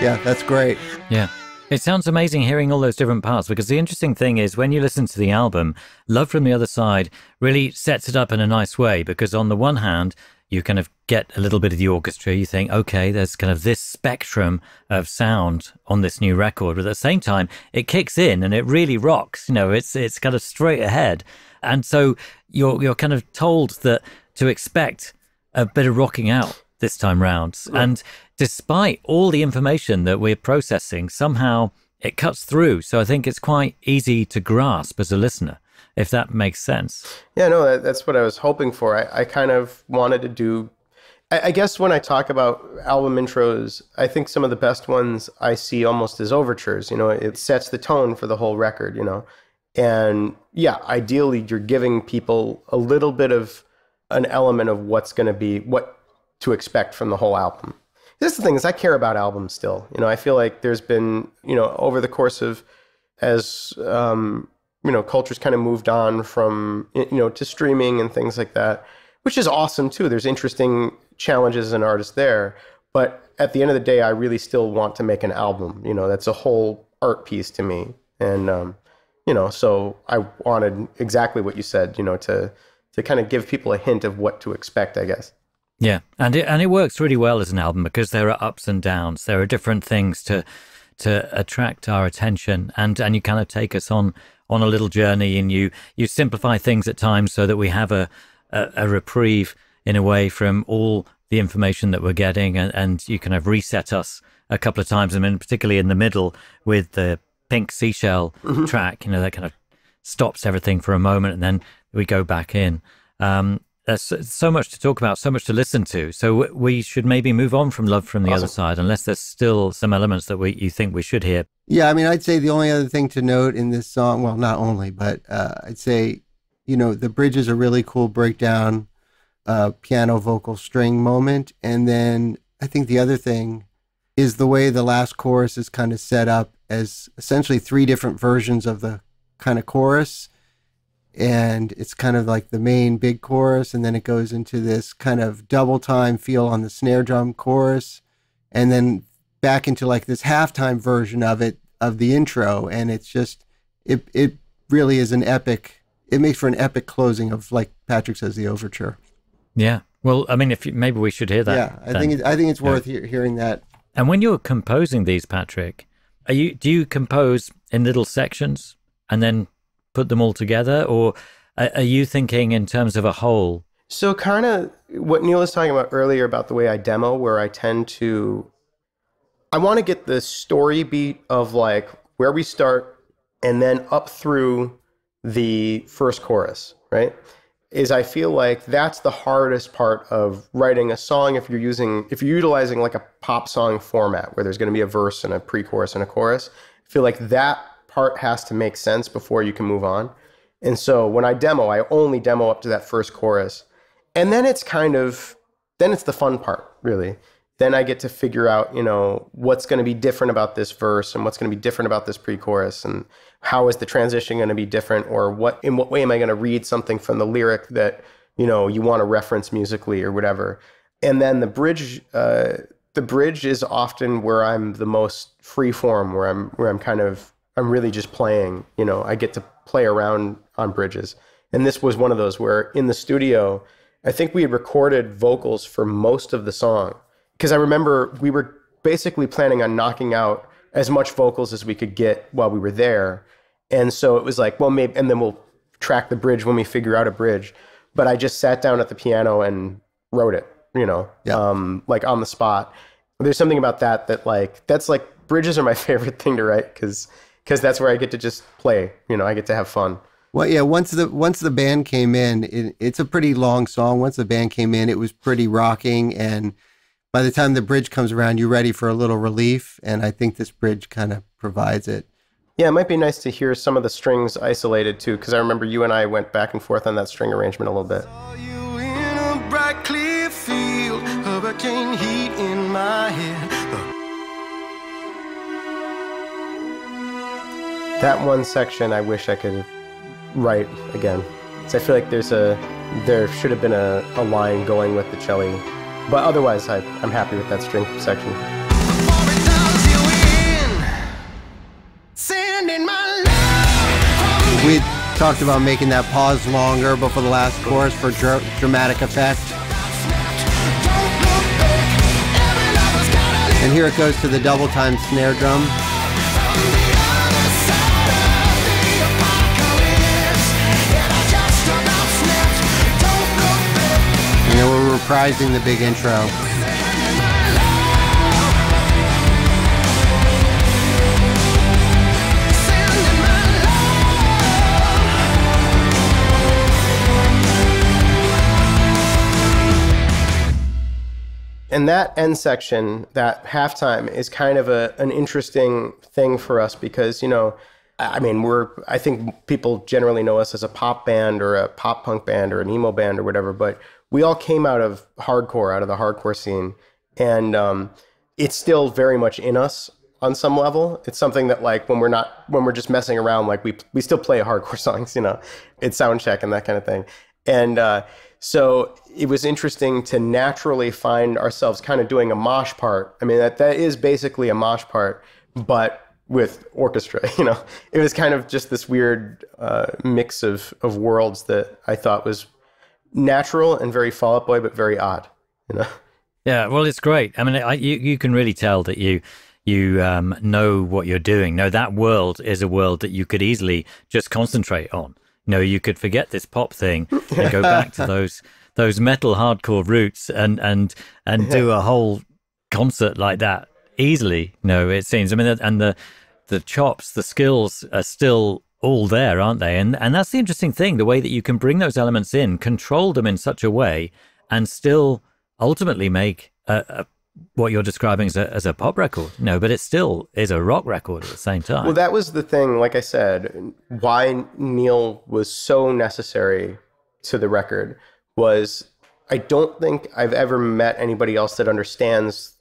Yeah, that's great. Yeah. It sounds amazing hearing all those different parts because the interesting thing is when you listen to the album, Love from the Other Side really sets it up in a nice way because on the one hand, you kind of get a little bit of the orchestra. You think, okay, there's kind of this spectrum of sound on this new record. But at the same time, it kicks in and it really rocks. You know, it's it's kind of straight ahead. And so you're you're kind of told that to expect a bit of rocking out this time round. And despite all the information that we're processing, somehow it cuts through. So I think it's quite easy to grasp as a listener, if that makes sense. Yeah, no, that, that's what I was hoping for. I, I kind of wanted to do. I, I guess when I talk about album intros, I think some of the best ones I see almost as overtures. You know, it sets the tone for the whole record. You know, And yeah, ideally, you're giving people a little bit of an element of what's going to be what to expect from the whole album. This is the thing is I care about albums still. You know, I feel like there's been you know over the course of as um, you know culture's kind of moved on from you know to streaming and things like that, which is awesome too. There's interesting challenges as an artist there, but at the end of the day, I really still want to make an album. You know, that's a whole art piece to me, and um, you know, so I wanted exactly what you said. You know, to to kind of give people a hint of what to expect, I guess. Yeah, and it and it works really well as an album because there are ups and downs. There are different things to to attract our attention, and and you kind of take us on on a little journey, and you you simplify things at times so that we have a a, a reprieve in a way from all the information that we're getting, and, and you kind of reset us a couple of times. I mean, particularly in the middle with the pink seashell track, you know, that kind of stops everything for a moment, and then we go back in. Um, there's so much to talk about, so much to listen to. So we should maybe move on from Love from the Other Side, unless there's still some elements that we you think we should hear. Yeah, I mean, I'd say the only other thing to note in this song, well, not only, but uh, I'd say, you know, the bridge is a really cool breakdown, uh, piano, vocal, string moment. And then I think the other thing is the way the last chorus is kind of set up as essentially three different versions of the kind of chorus. And it's kind of like the main big chorus, and then it goes into this kind of double time feel on the snare drum chorus, and then back into like this halftime version of it of the intro and it's just it it really is an epic it makes for an epic closing of like Patrick says the overture. Yeah. Well, I mean, if you, maybe we should hear that. yeah, I then. think it, I think it's worth he- hearing that. And when you're composing these, Patrick, are you do you compose in little sections and then put them all together, or are, you thinking in terms of a whole? So, kind of what Neal was talking about earlier about the way I demo, where I tend to, I want to get the story beat of like where we start and then up through the first chorus, right? Is I feel like that's the hardest part of writing a song if you're using, if you're utilizing like a pop song format where there's going to be a verse and a pre chorus and a chorus. I feel like that part has to make sense before you can move on. And so when I demo, I only demo up to that first chorus. And then it's kind of then it's the fun part, really. Then I get to figure out, you know, what's going to be different about this verse and what's going to be different about this pre-chorus and how is the transition going to be different or what in what way am I going to read something from the lyric that, you know, you want to reference musically or whatever. And then the bridge uh the bridge is often where I'm the most free form, where I'm where I'm kind of I'm really just playing. You know, I get to play around on bridges. And this was one of those where in the studio, I think we had recorded vocals for most of the song. Because I remember we were basically planning on knocking out as much vocals as we could get while we were there. And so it was like, well, maybe, and then we'll track the bridge when we figure out a bridge. But I just sat down at the piano and wrote it, you know, Yeah. um, like on the spot. There's something about that that like that's like bridges are my favorite thing to write because because that's where I get to just play. You know, I get to have fun. Well, yeah. Once the once the band came in, it, it's a pretty long song. Once the band came in, it was pretty rocking, and by the time the bridge comes around, you're ready for a little relief. And I think this bridge kind of provides it. Yeah, it might be nice to hear some of the strings isolated too, because I remember you and I went back and forth on that string arrangement a little bit. That one section, I wish I could write again. So I feel like there's a there should have been a, a line going with the cello, but otherwise, I, I'm happy with that string section. We talked about making that pause longer before the last chorus for dra- dramatic effect. And here it goes to the double time snare drum. Reprising the big intro. And that end section, that halftime, is kind of a, an interesting thing for us because, you know, I mean, we're, I think people generally know us as a pop band or a pop punk band or an emo band or whatever, but we all came out of hardcore, out of the hardcore scene. And um, it's still very much in us on some level. It's something that, like, when we're not, when we're just messing around, like, we, we still play hardcore songs, you know, it's sound check and that kind of thing. And uh, so it was interesting to naturally find ourselves kind of doing a mosh part. I mean, that, that is basically a mosh part, but with orchestra. You know, it was kind of just this weird uh, mix of of worlds that I thought was natural and very Fall Out Boy, but very odd. You know. Yeah, well, it's great. I mean, I, you you can really tell that you you um, know what you're doing. No, that world is a world that you could easily just concentrate on. You know, you could forget this pop thing and go back to those those metal hardcore roots and and and do a whole concert like that easily. No, it seems. I mean, and the the chops, the skills are still all there, aren't they? And and that's the interesting thing, the way that you can bring those elements in, control them in such a way, and still ultimately make a, a, what you're describing as a, as a pop record. No, but it still is a rock record at the same time. Well, that was the thing. Like I said, why Neal was so necessary to the record was I don't think I've ever met anybody else that understands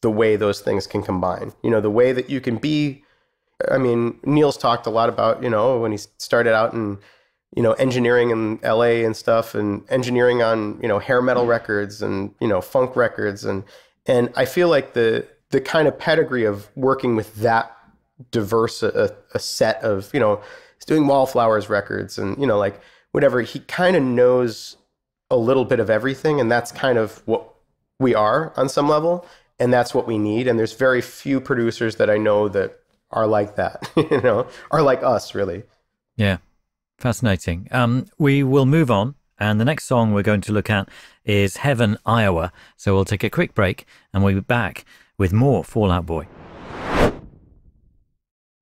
the way those things can combine. You know, the way that you can be. I mean, Neal's talked a lot about you know when he started out in you know engineering in L.A. and stuff, and engineering on you know hair metal records and you know funk records, and and I feel like the the kind of pedigree of working with that diverse a, a set of you know doing Wallflowers records and you know like whatever he kind of knows a little bit of everything, and that's kind of what we are on some level and that's what we need. And there's very few producers that I know that are like that, you know, are like us, really. Yeah, fascinating. Um, we will move on, and the next song we're going to look at is Heaven, Iowa. So we'll take a quick break, and we'll be back with more Fall Out Boy.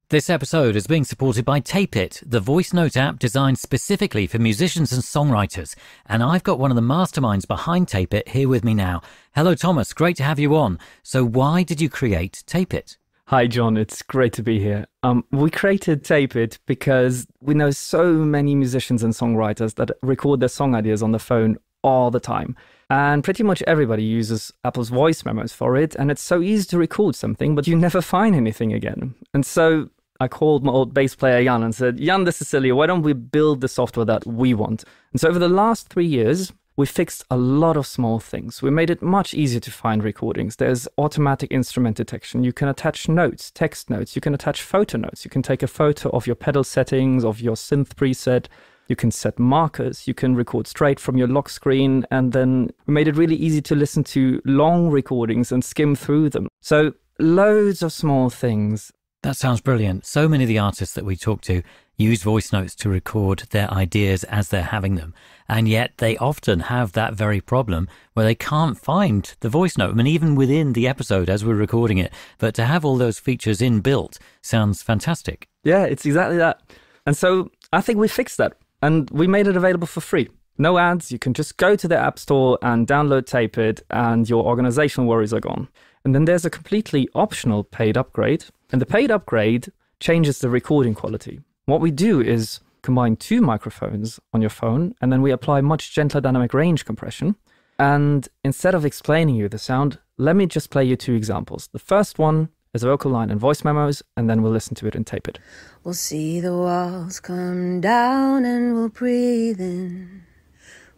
This episode is being supported by Tape It, the voice note app designed specifically for musicians and songwriters. And I've got one of the masterminds behind Tape It here with me now. Hello, Thomas. Great to have you on. So, why did you create Tape It? Hi, John. It's great to be here. Um, we created Tape It because we know so many musicians and songwriters that record their song ideas on the phone all the time. And pretty much everybody uses Apple's voice memos for it. And it's so easy to record something, but you never find anything again. And so I called my old bass player Jan and said, Jan, this is silly. Why don't we build the software that we want? And so over the last three years, we fixed a lot of small things. We made it much easier to find recordings. There's automatic instrument detection. You can attach notes, text notes. You can attach photo notes. You can take a photo of your pedal settings, of your synth preset. You can set markers. You can record straight from your lock screen. And then we made it really easy to listen to long recordings and skim through them. So loads of small things that sounds brilliant. So many of the artists that we talk to use voice notes to record their ideas as they're having them. And yet they often have that very problem where they can't find the voice note. I mean, even within the episode as we're recording it, but to have all those features inbuilt sounds fantastic. Yeah, it's exactly that. And so I think we fixed that and we made it available for free. No ads. You can just go to the App Store and download Tape It, and your organizational worries are gone. And then there's a completely optional paid upgrade. And the paid upgrade changes the recording quality. What we do is combine two microphones on your phone, and then we apply much gentler dynamic range compression. And instead of explaining you the sound, let me just play you two examples. The first one is a vocal line and voice memos, and then we'll listen to it and tape it. We'll see the walls come down and we'll breathe in.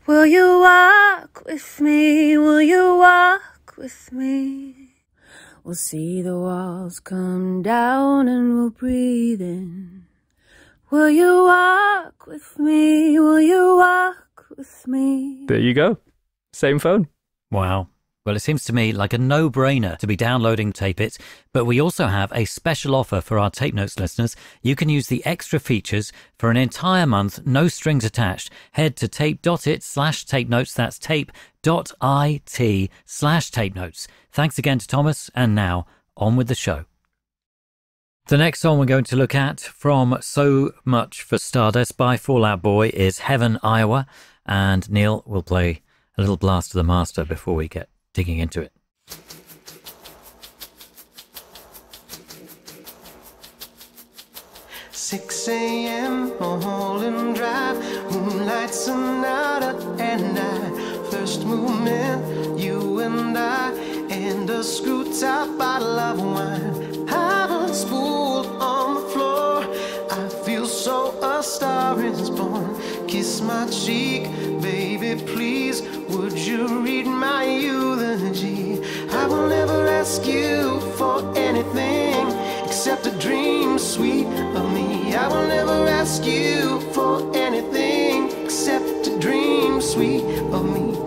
Will you walk with me? Will you walk with me? We'll see the walls come down and we'll breathe in. Will you walk with me? Will you walk with me? There you go. Same phone. Wow. Well, it seems to me like a no brainer to be downloading Tape It, but we also have a special offer for our Tape Notes listeners. You can use the extra features for an entire month, no strings attached. Head to tape.it slash tape notes. That's tape.it slash tape notes. Thanks again to Thomas, and now on with the show. The next song we're going to look at from So Much for Stardust by Fall Out Boy is Heaven, Iowa, and Neal will play a little blast of the master before we get digging into it. 6 a.m. Mulholland Drive, moonlight sonata, and I. First movement, you and I, and a screw top bottle of wine. Haven't spooled on the floor. I feel so a star is born. Kiss my cheek, baby, please. Would you read my eulogy? I will never ask you for anything except a dream sweet of me. I will never ask you for anything except a dream sweet of me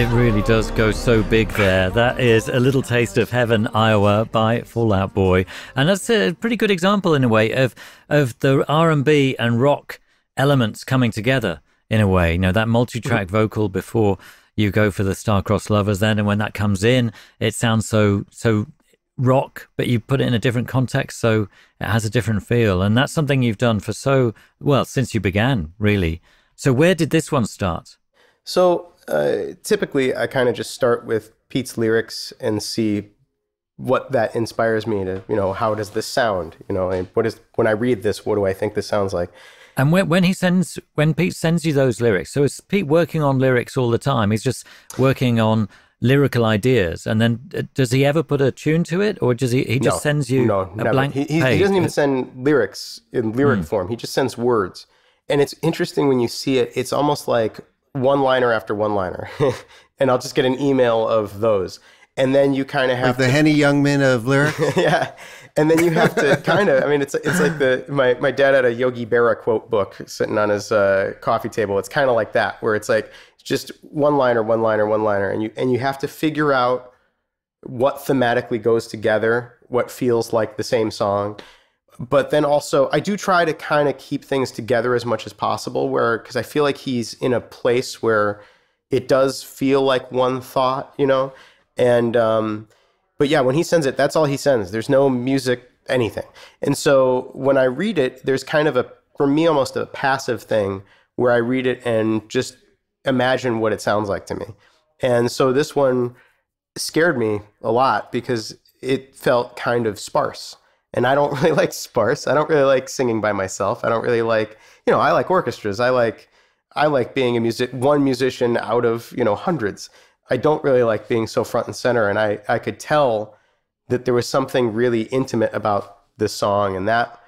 It really does go so big there. That is a little taste of heaven, Iowa by Fall Out Boy, and that's a pretty good example in a way of of the R and B and rock elements coming together in a way. You know that multi-track mm-hmm. vocal before you go for the star-crossed lovers, then and when that comes in, it sounds so so rock, but you put it in a different context, so it has a different feel, and that's something you've done for so well since you began, really. So where did this one start? So uh, typically, I kind of just start with Pete's lyrics and see what that inspires me to, you know, how does this sound? You know, and what is when I read this, what do I think this sounds like? And when, when he sends, when Pete sends you those lyrics, so is Pete working on lyrics all the time? He's just working on lyrical ideas, and then uh, does he ever put a tune to it, or does he? He just No, sends you no, a never. blank He, he, he doesn't even send lyrics in lyric form. He just sends words, and it's interesting when you see it. It's almost like one liner after one liner, and I'll just get an email of those, and then you kind of have Like the to Henny Youngman of lyrics. yeah. And then you have to kind of, I mean, it's it's like the my my dad had a Yogi Berra quote book sitting on his uh, coffee table. It's kind of like that, where it's like just one liner, one liner, one liner, and you and you have to figure out what thematically goes together, what feels like the same song. But then also, I do try to kind of keep things together as much as possible, where because I feel like he's in a place where it does feel like one thought, you know, and um, but yeah, when he sends it, that's all he sends. There's no music, anything. And so when I read it, there's kind of a, for me, almost a passive thing where I read it and just imagine what it sounds like to me. And so this one scared me a lot because it felt kind of sparse. And I don't really like sparse. I don't really like singing by myself. I don't really like, you know, I like orchestras. I like I like being a music one musician out of, you know, hundreds. I don't really like being so front and center and I I could tell that there was something really intimate about this song and that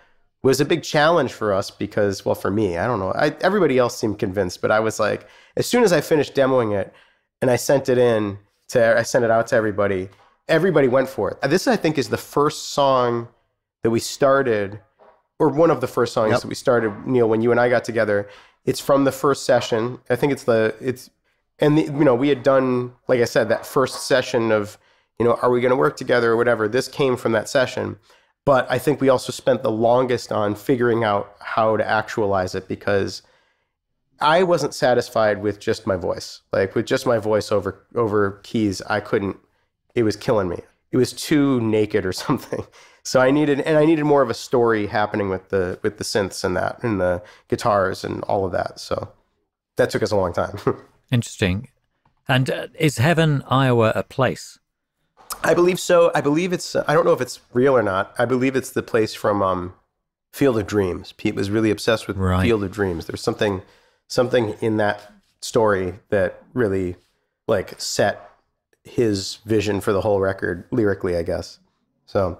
was a big challenge for us because well for me, I don't know. I, everybody else seemed convinced, but I was like as soon as I finished demoing it and I sent it in to I sent it out to everybody, everybody went for it. This I think is the first song that we started or one of the first songs Yep. that we started Neal when you and I got together. It's from the first session. I think it's the it's and the, you know we had done like I said that first session of you know are we going to work together or whatever. This came from that session, but I think we also spent the longest on figuring out how to actualize it because I wasn't satisfied with just my voice. Like with just my voice over over keys, I couldn't. It was killing me. It was too naked or something. So I needed, and I needed more of a story happening with the with the synths and that, and the guitars and all of that. So that took us a long time. Interesting. And uh, is Heaven, Iowa, a place? I believe so. I believe it's. I don't know if it's real or not. I believe it's the place from um, Field of Dreams. Pete was really obsessed with Right. Field of Dreams. There's something, something in that story that really, like, set his vision for the whole record lyrically. I guess. So,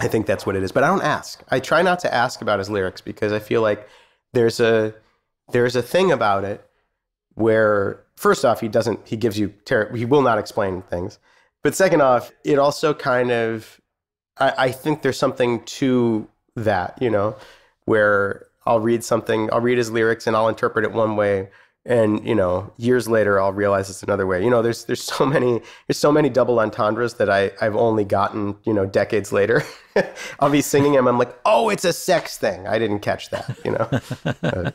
I think that's what it is. But I don't ask. I try not to ask about his lyrics because I feel like there's a there's a thing about it where first off he doesn't he gives you ter- he will not explain things but second off it also kind of I, I think there's something to that you know where i'll read something i'll read his lyrics and i'll interpret it one way and you know years later I'll realize it's another way. You know, there's there's so many there's so many double entendres that I I've only gotten you know decades later. I'll be singing them. I'm like, oh, it's a sex thing. I didn't catch that. You know.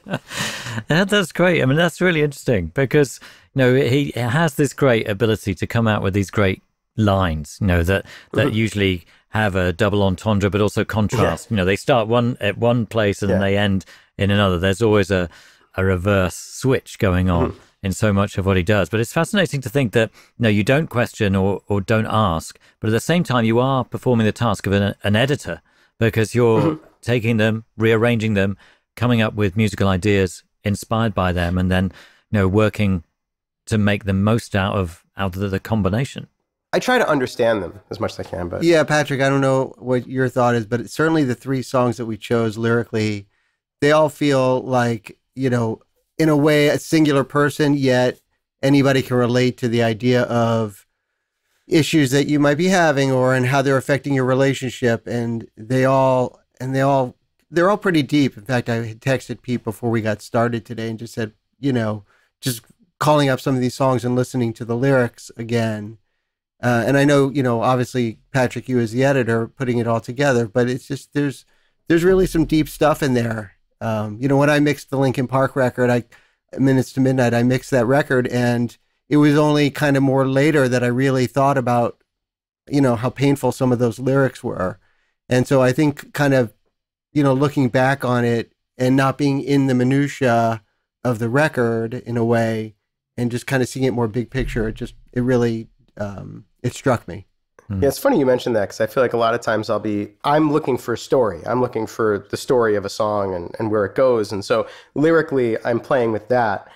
Yeah, that's great. I mean, that's really interesting because you know he has this great ability to come out with these great lines. You know that that mm-hmm. usually have a double entendre, but also contrast. You know, they start one at one place and then they end in another. There's always a a reverse switch going on hmm. in so much of what he does. But it's fascinating to think that you know you don't question or or don't ask, but at the same time you are performing the task of an, an editor because you're hmm. taking them, rearranging them, coming up with musical ideas inspired by them, and then you know working to make the most out of out of the combination. I try to understand them as much as I can, but Yeah, Patrick, I don't know what your thought is, but certainly the three songs that we chose lyrically, they all feel like, you know, in a way, a singular person, yet anybody can relate to the idea of issues that you might be having or and how they're affecting your relationship. And they all, and they all, they're all pretty deep. In fact, I had texted Pete before we got started today and just said, you know, just calling up some of these songs and listening to the lyrics again. Uh, and I know, you know, obviously Patrick, you as the editor, putting it all together, but it's just there's there's really some deep stuff in there. Um, you know, when I mixed the Linkin Park record, I minutes to midnight, I mixed that record, and it was only kind of more later that I really thought about, you know, how painful some of those lyrics were, and so I think kind of, you know, looking back on it and not being in the minutia of the record in a way, and just kind of seeing it more big picture, it just it really um, it struck me. Yeah, it's funny you mentioned that because I feel like a lot of times I'll be, I'm looking for a story. I'm looking for the story of a song and, and where it goes. And so lyrically, I'm playing with that.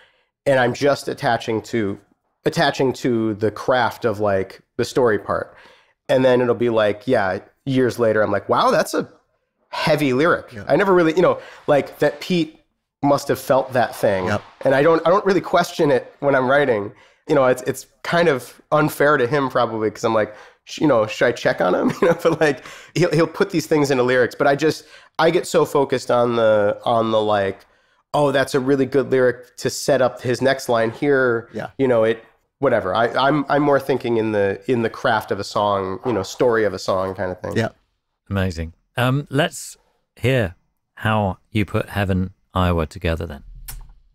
And I'm just attaching to, attaching to the craft of like the story part. And then it'll be like, yeah, years later, I'm like, wow, that's a heavy lyric. I never really, you know, like that Pete must have felt that thing. Yep. And I don't, I don't really question it when I'm writing. You know, it's, it's kind of unfair to him probably because I'm like, you know, should I check on him? You know, but like he'll, he'll put these things into lyrics, but I just, I get so focused on the, on the like, oh, that's a really good lyric to set up his next line here. Yeah. You know, it, whatever. I, I'm, I'm more thinking in the, in the craft of a song, you know, story of a song kind of thing. Yeah. Amazing. Um, let's hear how you put Heaven, Iowa together then.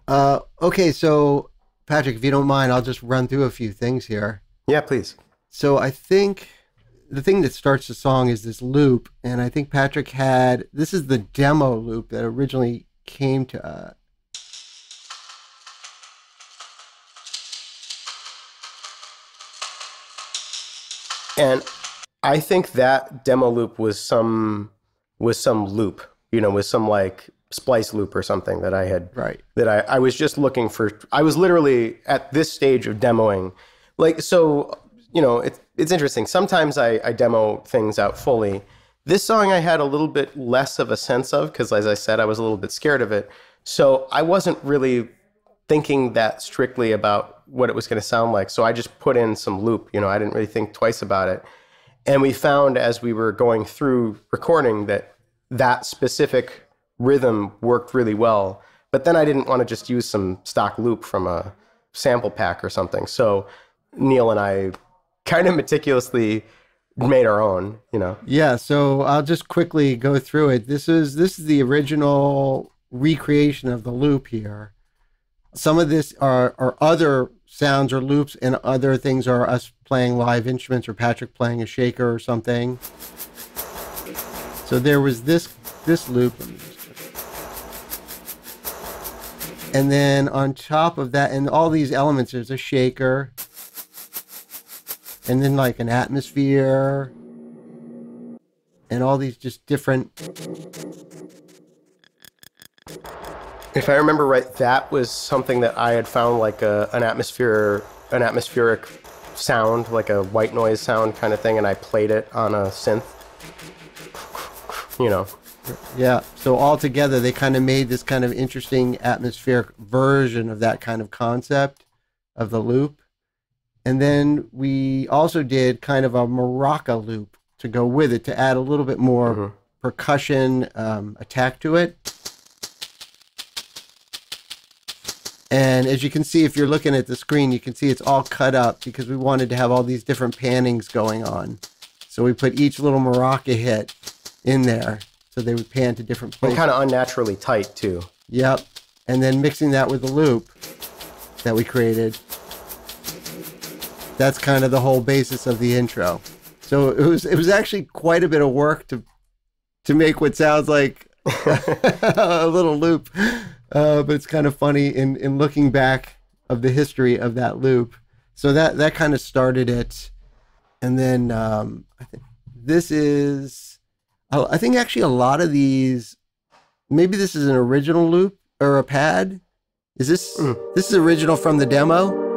Uh, okay, so Patrick, if you don't mind, I'll just run through a few things here. Yeah, please. So I think the thing that starts the song is this loop, and I think Patrick had this is the demo loop that originally came to uh, And I think that demo loop was some was some loop, you know, was some like splice loop or something that I had right. that I, I was just looking for I was literally at this stage of demoing. Like so, you know, it's it's interesting. Sometimes I, I demo things out fully. This song I had a little bit less of a sense of because as I said, I was a little bit scared of it. So I wasn't really thinking that strictly about what it was going to sound like. So I just put in some loop, you know, I didn't really think twice about it. And we found as we were going through recording that that specific rhythm worked really well. But then I didn't want to just use some stock loop from a sample pack or something. So Neal and I kind of meticulously made our own, you know. Yeah, so I'll just quickly go through it. This is this is the original recreation of the loop here. Some of this are are other sounds or loops, and other things are us playing live instruments or Patrick playing a shaker or something. So there was this this loop. And then on top of that, and all these elements, there's a shaker, and then like an atmosphere, and all these just different If I remember right, that was something that I had found like a, an atmosphere, an atmospheric sound, like a white noise sound kind of thing, and I played it on a synth. You know, yeah so all together they kind of made this kind of interesting atmospheric version of that kind of concept of the loop and then we also did kind of a maraca loop to go with it to add a little bit more Mhm. percussion um, attack to it And as you can see, if you're looking at the screen, you can see it's all cut up because we wanted to have all these different pannings going on. So we put each little maraca hit in there so they would pan to different And places. kind of unnaturally tight too. Yep. And then mixing that with the loop that we created. That's kind of the whole basis of the intro. So it was it was actually quite a bit of work to to make what sounds like a little loop. Uh, but it's kind of funny in, in looking back of the history of that loop. So that that kind of started it. And then um, I think this is I I think actually a lot of these maybe this is an original loop or a pad. Is this this is original from the demo?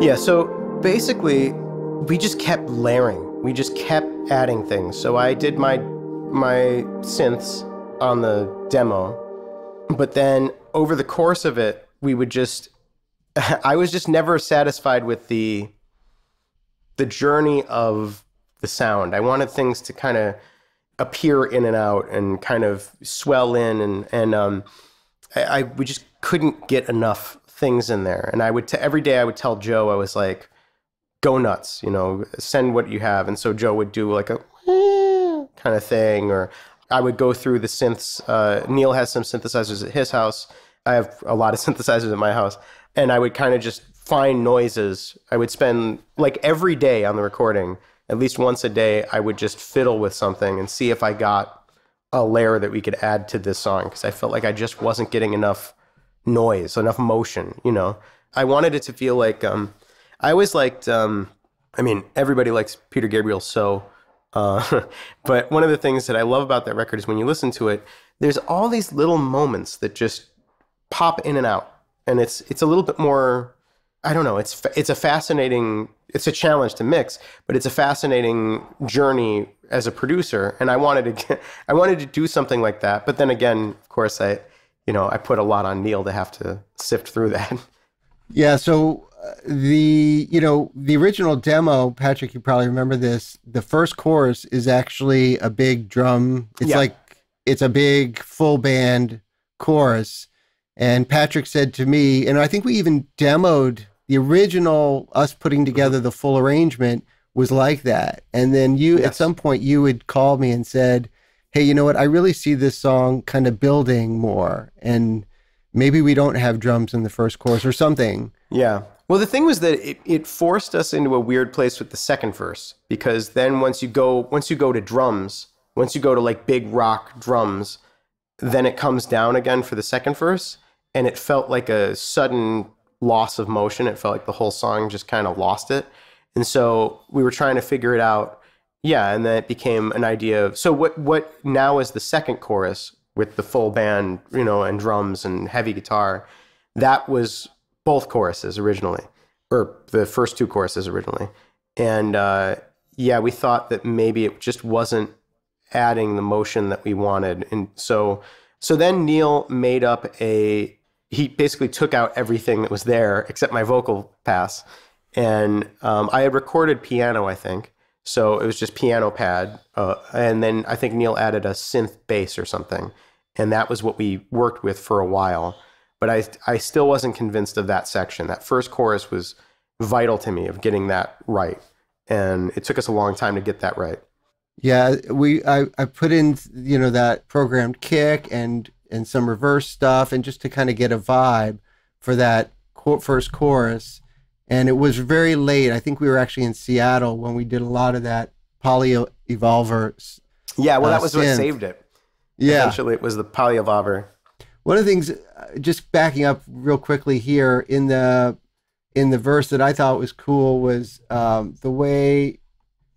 Yeah, so basically we just kept layering. We just kept adding things. So I did my my synths on the demo, but then over the course of it, we would just I was just never satisfied with the the journey of the sound. I wanted things to kind of appear in and out and kind of swell in and and um I, I we just couldn't get enough things in there. And I would t- every day I would tell Joe I was like, go nuts, you know, send what you have. And so Joe would do like a kind of thing, or I would go through the synths. Uh, Neal has some synthesizers at his house. I have a lot of synthesizers at my house, and I would kind of just find noises. I would spend like every day on the recording, at least once a day. I would just fiddle with something and see if I got a layer that we could add to this song because I felt like I just wasn't getting enough noise, enough motion. You know, I wanted it to feel like um, I always liked. Um, I mean, everybody likes Peter Gabriel so. Uh, but one of the things that I love about that record is when you listen to it, there's all these little moments that just pop in and out, and it's it's a little bit more. I don't know. It's it's a fascinating. It's a challenge to mix, but it's a fascinating journey as a producer. And I wanted to get, I wanted to do something like that. But then again, of course, I you know I put a lot on Neal to have to sift through that. Yeah, so uh, the you know the original demo, Patrick, you probably remember this. The first chorus is actually a big drum. It's Yeah. like it's a big full band chorus. And Patrick said to me, and I think we even demoed the original us putting together the full arrangement was like that. And then you at some point you had called me and said, "Hey, you know what? I really see this song kind of building more and maybe we don't have drums in the first chorus or something." Yeah. Well, the thing was that it, it forced us into a weird place with the second verse because then once you go once you go to drums, once you go to like big rock drums, then it comes down again for the second verse, and it felt like a sudden loss of motion. It felt like the whole song just kind of lost it, and so we were trying to figure it out. Yeah, and then it became an idea of so what what now is the second chorus with the full band, you know, and drums and heavy guitar. That was both choruses originally, or the first two choruses originally. And uh, yeah, we thought that maybe it just wasn't adding the motion that we wanted. And so, so then Neal made up a. He basically took out everything that was there except my vocal pass, and um, I had recorded piano, I think. So it was just piano pad, uh, and then I think Neal added a synth bass or something, and that was what we worked with for a while but I I still wasn't convinced of that section. That first chorus was vital to me of getting that right, and it took us a long time to get that right. Yeah, we I, I put in you know that programmed kick and and some reverse stuff and just to kind of get a vibe for that first chorus. And it was very late. I think we were actually in Seattle when we did a lot of that poly evolver. Yeah, well, Uh, that was what saved it. Yeah. Eventually, it was the polyevolver. One of the things, uh, just backing up real quickly here in the in the verse that I thought was cool was um, the way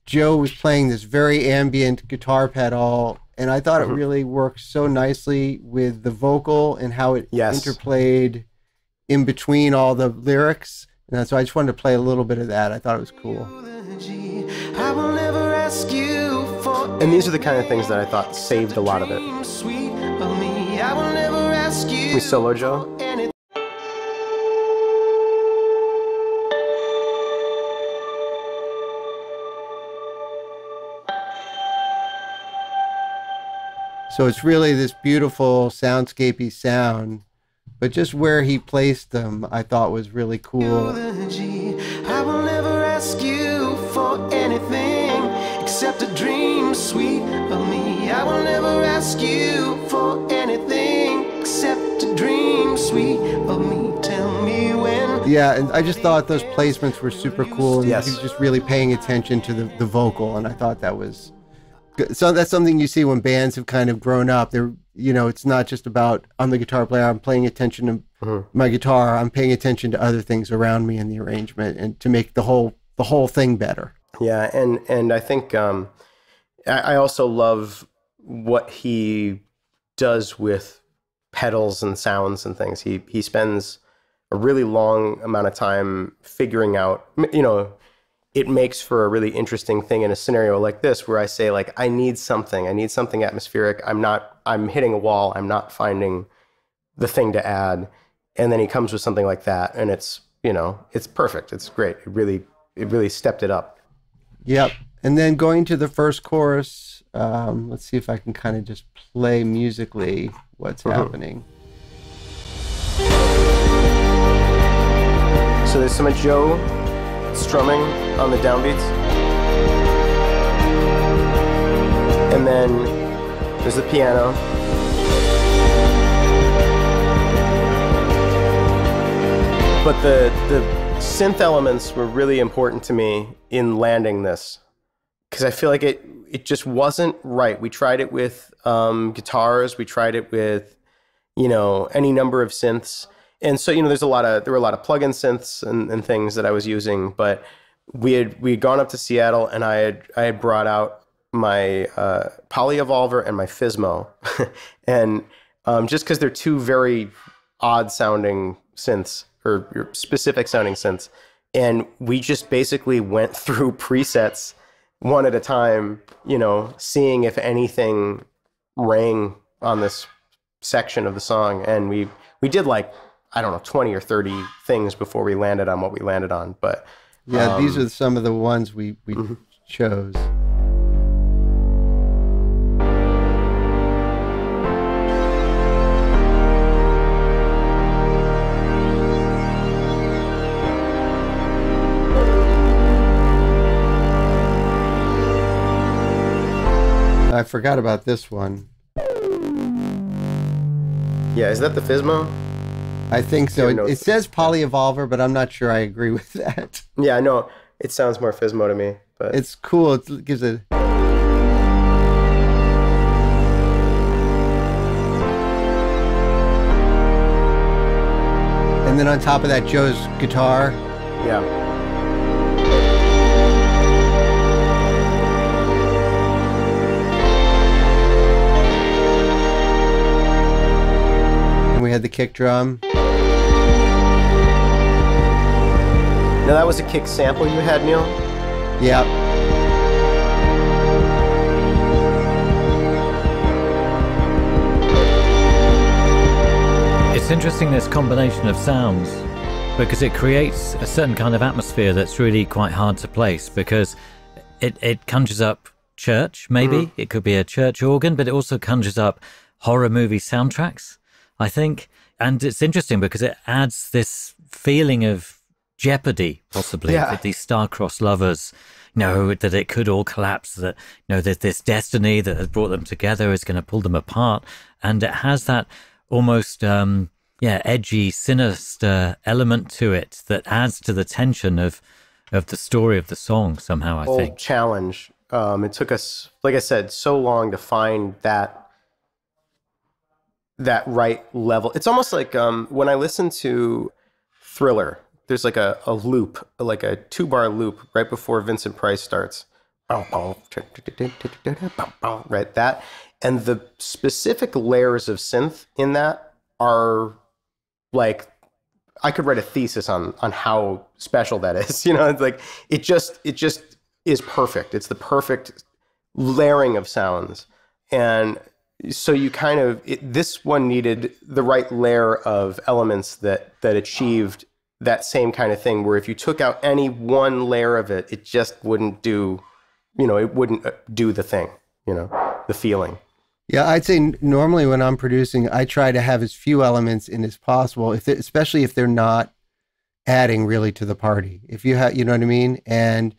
Joe was playing this very ambient guitar pedal, and I thought it really worked so nicely with the vocal and how it Yes. interplayed in between all the lyrics. And so I just wanted to play a little bit of that. I thought it was cool. I will never ask you for And these are the kind of things that I thought saved a lot of it. sweet of me. I will never ask you We solo Joe. anything. So it's really this beautiful soundscapey sound, but just where he placed them, I thought was really cool. G. I will never ask you for anything except a dream sweet of me. I will never ask you for anything except a dream sweet of me. Tell me when. Yeah, and I just thought those placements were super cool. And Yes. he was just really paying attention to the, the vocal, and I thought that was good. So that's something you see when bands have kind of grown up. They're, you know, it's not just about I'm the guitar player, I'm paying attention to my guitar, I'm paying attention to other things around me in the arrangement and to make the whole the whole thing better. Yeah, and and I think um, I, I also love what he does with pedals and sounds and things. He he spends a really long amount of time figuring out. You know, it makes for a really interesting thing in a scenario like this, where I say like, I need something. I need something atmospheric. I'm not. I'm hitting a wall. I'm not finding the thing to add. And then he comes with something like that, and it's you know, it's perfect. It's great. It really it really stepped it up. Yep. And then going to the first chorus, um, let's see if I can kind of just play musically what's happening. So there's some of Joe strumming on the downbeats. And then there's the piano. But the the synth elements were really important to me in landing this because I feel like it it just wasn't right. We tried it with um, guitars, we tried it with you know any number of synths, and so you know there's a lot of there were a lot of plug-in synths and, and things that I was using, but we had we had gone up to Seattle and I had I had brought out my uh, Polyevolver and my Fizmo, and um, just because they're two very odd sounding synths or specific sounding synths, and we just basically went through presets one at a time, you know, seeing if anything rang on this section of the song, and we we did like I don't know twenty or thirty things before we landed on what we landed on, but Yeah, these Um, are some of the ones we, we chose. I forgot about this one. yeah, is that the Fizmo? I think so. It, it says polyevolver, but I'm not sure I agree with that. Yeah, I know it sounds more Fizmo to me, but It's cool. It gives it. And then on top of that, Joe's guitar. yeah, we had the kick drum. now that was a kick sample you had, Neal. Yep. It's interesting this combination of sounds because it creates a certain kind of atmosphere that's really quite hard to place because it, it conjures up church, maybe. Mm. It could be a church organ, but it also conjures up horror movie soundtracks, I think. And it's interesting because it adds this feeling of jeopardy, possibly, Yeah. that these star-crossed lovers you know that it could all collapse, that, you know, that this destiny that has brought them together is going to pull them apart. And it has that almost, um, yeah, edgy, sinister element to it that adds to the tension of, of the story of the song somehow, I whole think. challenge. Um, it took us, like I said, so long to find that that right level. It's almost like um, when I listen to Thriller. There's like a, a loop, like a two bar loop right before Vincent Price starts. Right, that. And the specific layers of synth in that are like I could write a thesis on on how special that is. You know, it's like it just it just is perfect. It's the perfect layering of sounds, and so you kind of it, this one needed the right layer of elements that that achieved that same kind of thing. Where if you took out any one layer of it, it just wouldn't do. You know, it wouldn't uh, do the thing. You know, the feeling. Yeah, I'd say normally when I'm producing, I try to have as few elements in as possible, if they- especially if they're not adding really to the party. If you have, you know what I mean, and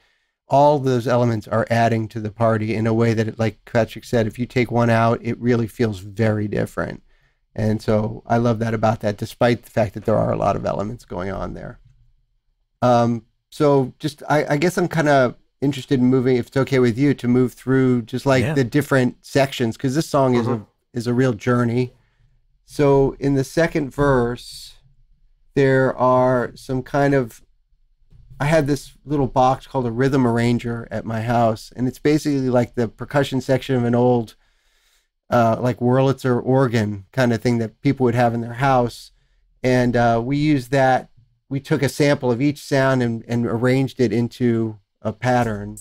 all those elements are adding to the party in a way that, like Patrick said, if you take one out, it really feels very different. And so I love that about that, despite the fact that there are a lot of elements going on there. Um, so just, I, I guess I'm kind of interested in moving, if it's okay with you, to move through just like Yeah. the different sections, because this song is a is a real journey. So in the second verse, there are some kind of I had this little box called a rhythm arranger at my house, and it's basically like the percussion section of an old uh, like Wurlitzer organ kind of thing that people would have in their house. And uh, we used that. We took a sample of each sound and, and arranged it into a pattern.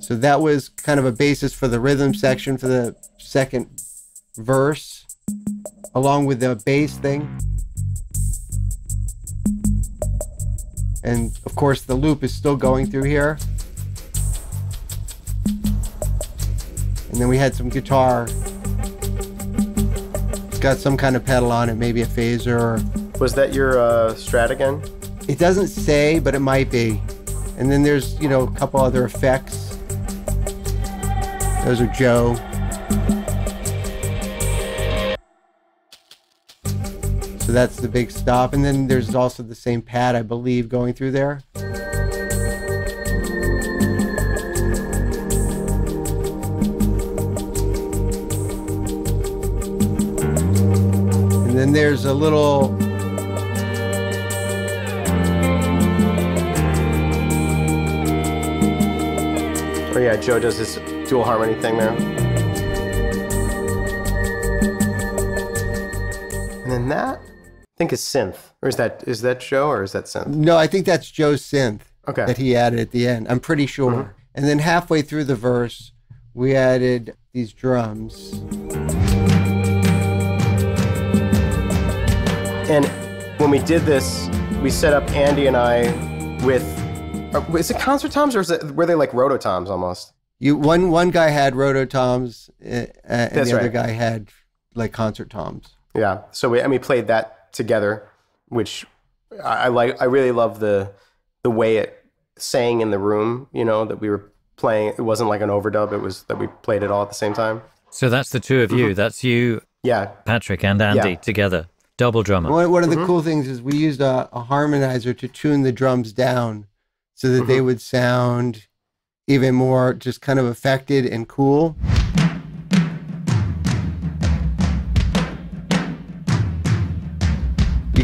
So that was kind of a basis for the rhythm section for the second verse, along with the bass thing. And of course, the loop is still going through here. And then we had some guitar. It's got some kind of pedal on it, maybe a phaser. Or, Was that your uh, Strat again? it doesn't say, but it might be. And then there's, you know, a couple other effects. Those are Joe. So that's the big stop. And then there's also the same pad, I believe, going through there. And then there's a little Oh yeah, Joe does this dual harmony thing there. And then that I think is synth. Or is that is that Joe or is that synth? No, I think that's Joe's synth Okay. that he added at the end. I'm pretty sure. And then halfway through the verse, we added these drums. And when we did this, we set up Andy and I with uh, is it concert toms or is it were they like rototoms almost? You one one guy had rototoms, uh, uh, and That's the other right. guy had like concert toms. Yeah. So we and we played that together, which I, I like. I really love the the way it sang in the room. You know that we were playing. It wasn't like an overdub. It was that we played it all at the same time. So that's the two of you. That's you, Yeah. Patrick, and Andy Mm-hmm. Yeah. together. Double drummer. One, one of Mm-hmm. the cool things is we used a, a harmonizer to tune the drums down so that Mm-hmm. they would sound even more just kind of affected and cool.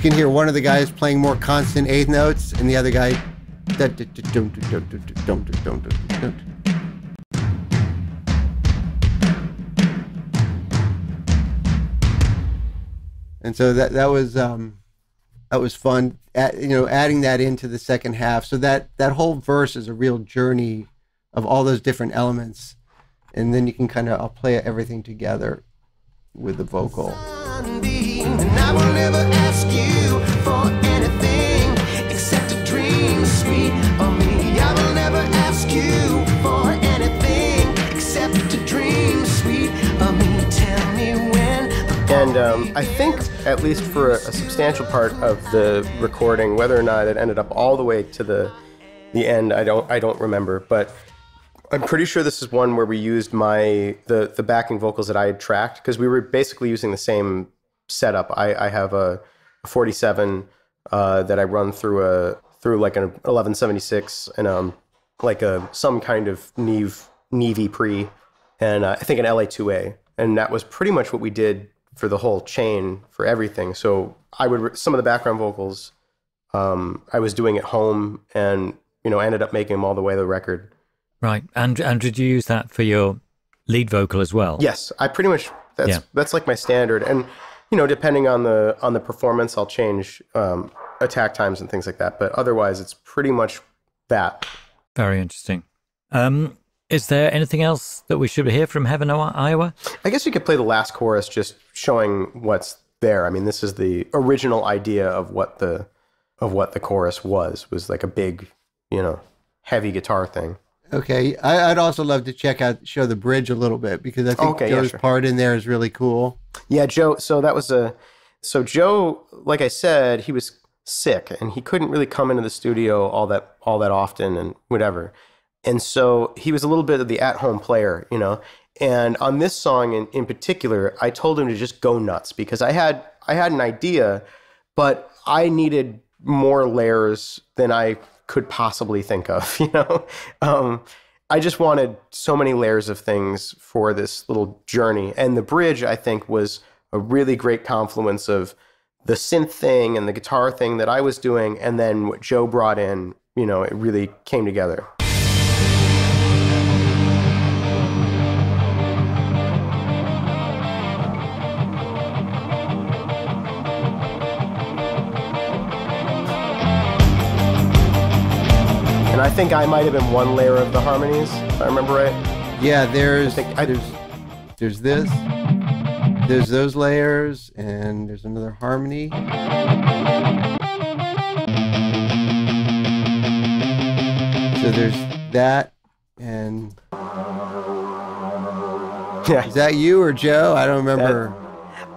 Can hear one of the guys playing more constant eighth notes and the other guy. And so that that was um, that was fun. At, you know, adding that into the second half. So that that whole verse is a real journey of all those different elements, and then you can kind of I'll play everything together with the vocal. And And um, I think, at least for a, a substantial part of the recording, whether or not it ended up all the way to the the end, I don't I don't remember. But I'm pretty sure this is one where we used my the the backing vocals that I had tracked because we were basically using the same setup. I, I have a 47 uh, that I run through a through like an 1176 and um like a some kind of Neve Neve pre and uh, I think an LA2A, and that was pretty much what we did for the whole chain for everything. So I would some of the background vocals um, I was doing at home, and you know ended up making them all the way to the record. Right. And and did you use that for your lead vocal as well? Yes, I pretty much that's Yeah. that's like my standard, and you know depending on the on the performance, I'll change um, attack times and things like that. But otherwise, it's pretty much that. Very interesting. Um, is there anything else that we should hear from Heaven, Iowa? I guess you could play the last chorus just showing what's there. I mean, this is the original idea of what the of what the chorus was was like a big, you know, heavy guitar thing. Okay, I, I'd also love to check out show the bridge a little bit because I think Okay, yeah, Joe's sure. part in there is really cool. Yeah, Joe. So that was a. So Joe, like I said, he was sick and he couldn't really come into the studio all that all that often and whatever. And so he was a little bit of the at-home player, you know. And on this song in, in particular, I told him to just go nuts because I had I had an idea, but I needed more layers than I could possibly think of, you know. Um, I just wanted so many layers of things for this little journey. And the bridge, I think, was a really great confluence of the synth thing and the guitar thing that I was doing, and then what Joe brought in. You know, it really came together. Think I might have been one layer of the harmonies, if I remember right. Yeah, there's think I- there's there's this, there's those layers, and there's another harmony. So there's that, and Yeah. is that you or Joe? I don't remember.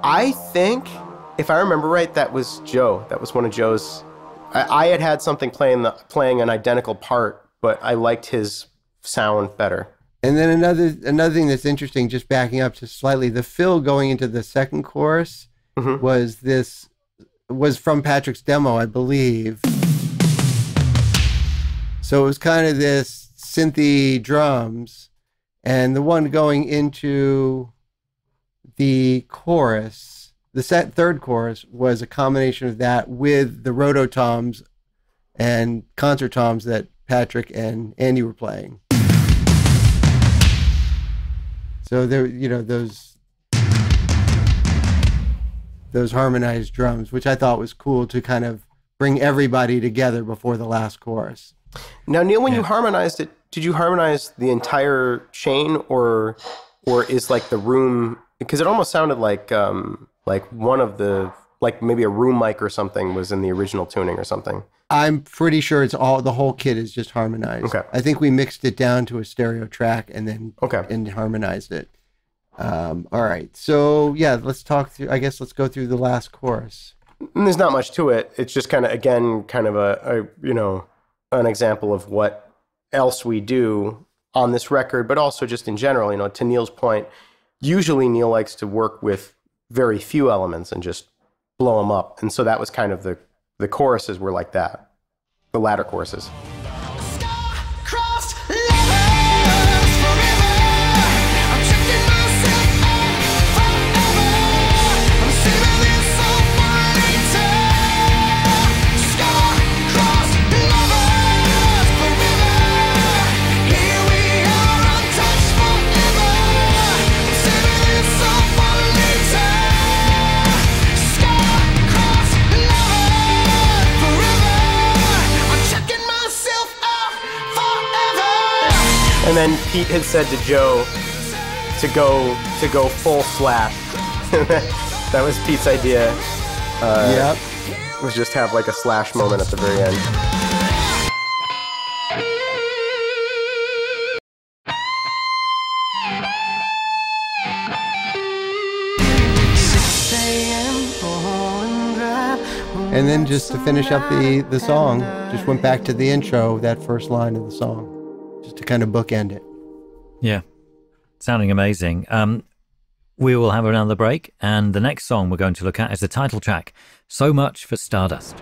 I think, if I remember right, that was Joe. That was one of Joe's. I, I had had something playing the playing an identical part, but I liked his sound better. And then another another thing that's interesting, just backing up just slightly, the fill going into the second chorus Mhm. was this was from Patrick's demo, I believe. So it was kind of this synthy drums, and the one going into the chorus, the set third chorus was a combination of that with the rototoms and concert toms that Patrick and Andy were playing. So there, you know, those those harmonized drums, which I thought was cool to kind of bring everybody together before the last chorus. Now, Neal, when you harmonized it, did you harmonize the entire chain, or or is like the room? Because it almost sounded like um, like one of the like maybe a room mic or something was in the original tuning or something. I'm pretty sure it's all the whole kit is just harmonized. Okay. I think we mixed it down to a stereo track and then Okay. and harmonized it. Um, all right. So yeah, let's talk through. I guess let's go through the last chorus. There's not much to it. It's just kind of again kind of a, a you know an example of what else we do on this record, but also just in general. You know, to Neal's point, usually Neil likes to work with very few elements and just blow them up, and so that was kind of the the choruses were like that, the latter choruses. And then Pete had said to Joe to go to go full Slash. that was Pete's idea. Uh, yep. Was just have like a Slash moment at the very end. And then just to finish up the the song, just went back to the intro, that first line of the song, kind of bookend it. Yeah. Sounding amazing. Um, we will have another break, and the next song we're going to look at is the title track, So Much for Stardust.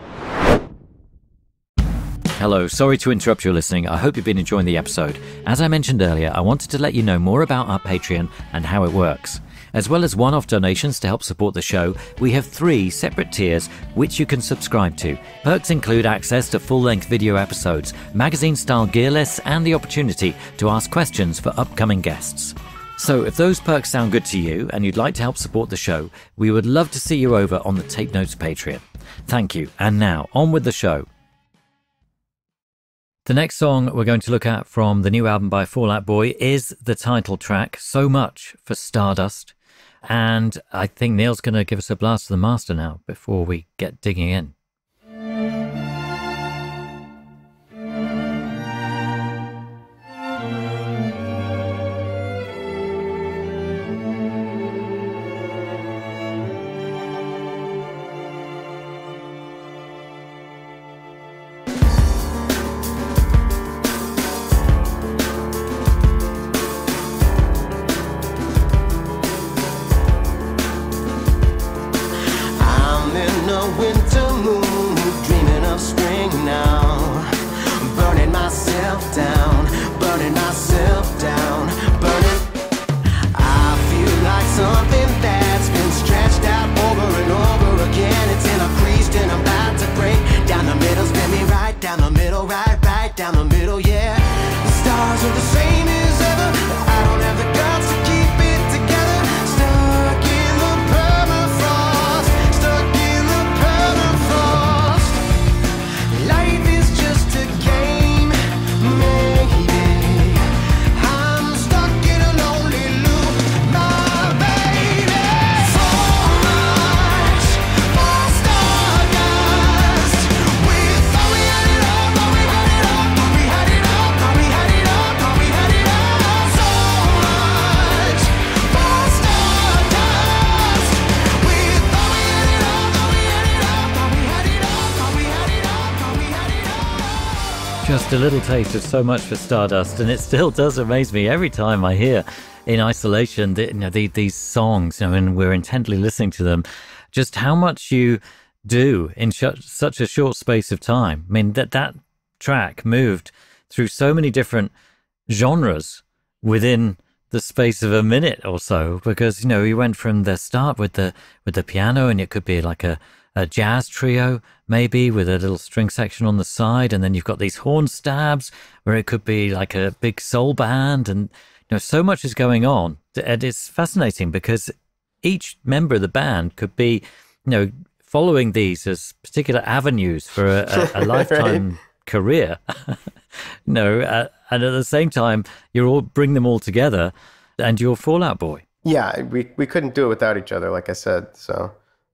Hello, sorry to interrupt your listening. I hope you've been enjoying the episode. As I mentioned earlier, I wanted to let you know more about our Patreon and how it works. As well as one off donations to help support the show, we have three separate tiers which you can subscribe to. Perks include access to full length video episodes, magazine style gear lists, and the opportunity to ask questions for upcoming guests. So, if those perks sound good to you and you'd like to help support the show, we would love to see you over on the Tape Notes Patreon. Thank you, and now on with the show. The next song we're going to look at from the new album by Fall Out Boy is the title track, So Much for Stardust. And I think Neal's going to give us a blast of the master now before we get digging in. A little taste of so much for Stardust, and it still does amaze me every time I hear in isolation that you know the, these songs, you know, and we're intently listening to them, just how much you do in sh- such a short space of time. I mean that that track moved through so many different genres within the space of a minute or so because you know you went from the start with the with the piano and it could be like a, a jazz trio maybe with a little string section on the side and then you've got these horn stabs where it could be like a big soul band and you know so much is going on. And it's fascinating because each member of the band could be you know following these as particular avenues for a, a, a lifetime career. No uh, and at the same time you're all bring them all together and you're Fall Out Boy. Yeah, we we couldn't do it without each other, like I said. So,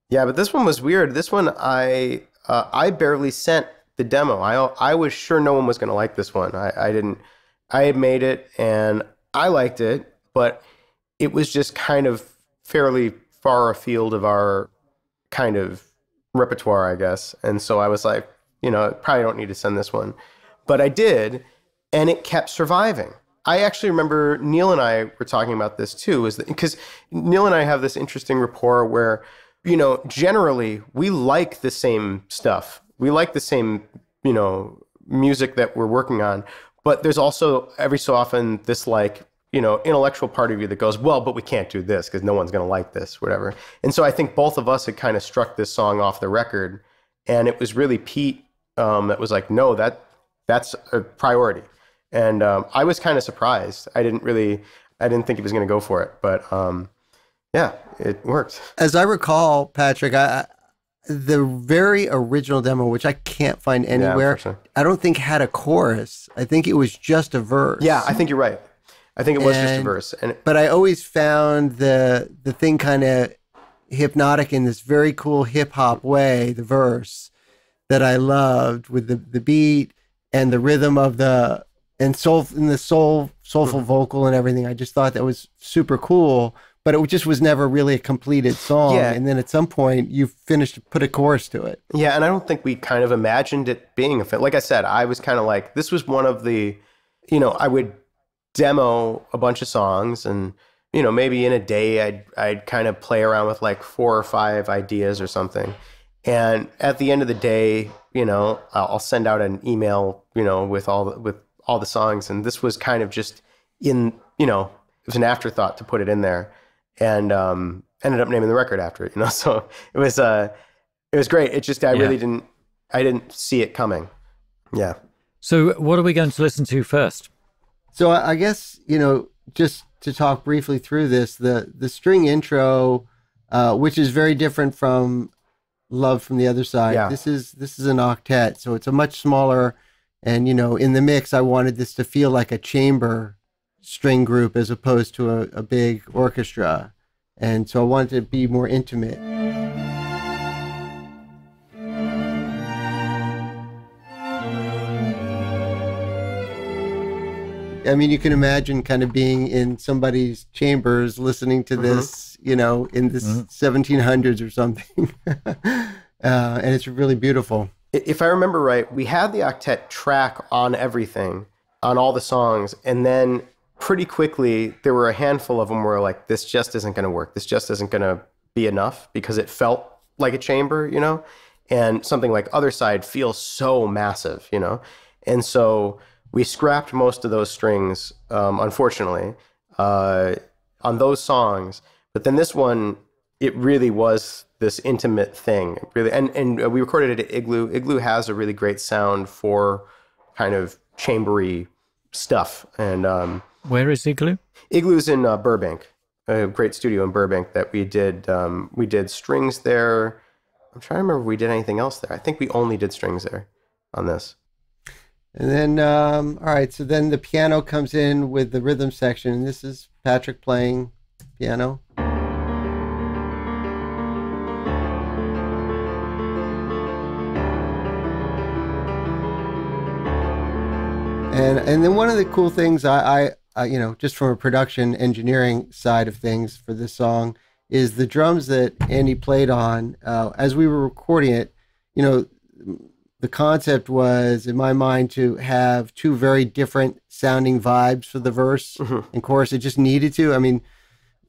yeah, but this one was weird. This one, I uh, I barely sent the demo. I I was sure no one was going to like this one. I I didn't. I had made it and I liked it, but it was just kind of fairly far afield of our kind of repertoire, I guess. And so I was like, you know, probably don't need to send this one. But I did, and it kept surviving. I actually remember Neal and I were talking about this too, is because Neal and I have this interesting rapport where, you know, generally we like the same stuff. We like the same, you know, music that we're working on. But there's also every so often this like, you know, intellectual part of you that goes, well, but we can't do this because no one's going to like this, whatever. And so I think both of us had kind of struck this song off the record, and it was really Pete um, that was like, no, that that's a priority. And um, I was kind of surprised. I didn't really, I didn't think he was going to go for it, but um, yeah, it worked. As I recall, Patrick, I, the very original demo, which I can't find anywhere, unfortunately. I don't think had a chorus. I think it was just a verse. Yeah, I think you're right. I think it was just a verse, and but I always found the the thing kind of hypnotic in this very cool hip hop way, the verse that I loved with the the beat and the rhythm of the and soul and the soul soulful mm-hmm. vocal and everything. I just thought that was super cool. But it just was never really a completed song. Yeah. And then at some point you finished put a chorus to it. Yeah, and I don't think we kind of imagined it being a fit. Like I said, I was kind of like, this was one of the, you know, I would demo a bunch of songs, and you know, maybe in a day, I'd I'd kind of play around with like four or five ideas or something, and at the end of the day, you know, I'll send out an email, you know, with all the, with all the songs, and this was kind of just in, you know, it was an afterthought to put it in there, and um, ended up naming the record after it, you know, so it was uh it was great. It just I Yeah. really didn't I didn't see it coming. Yeah. so what are we going to listen to first So I I guess you know just to talk briefly through this, the the string intro, uh, which is very different from "Love from the Other Side." Yeah. This is this is an octet, so it's a much smaller. And you know, in the mix, I wanted this to feel like a chamber string group as opposed to a, a big orchestra, and so I wanted to be more intimate. I mean, you can imagine kind of being in somebody's chambers listening to this, you know, in the 1700s or something. uh, and it's really beautiful. If I remember right, we had the octet track on everything, on all the songs, and then pretty quickly there were a handful of them where like this just isn't going to work. This just isn't going to be enough because it felt like a chamber, you know, and something like Other Side feels so massive, you know, and so we scrapped most of those strings, um, unfortunately, uh, on those songs. But then this one, it really was this intimate thing, really, and and we recorded it at Igloo. Igloo has a really great sound for kind of chambery stuff, and um, Where is Igloo? Igloo's in uh, Burbank, a great studio in Burbank that we did. Um, we did strings there. I'm trying to remember if we did anything else there. I think we only did strings there on this. And then, um, all right, so then the piano comes in with the rhythm section. And this is Patrick playing piano. And and then one of the cool things I, I, I you know just from a production engineering side of things for this song is the drums that Andy played on uh, as we were recording it. You know, the concept was in my mind to have two very different sounding vibes for the verse and chorus. It just needed to. I mean,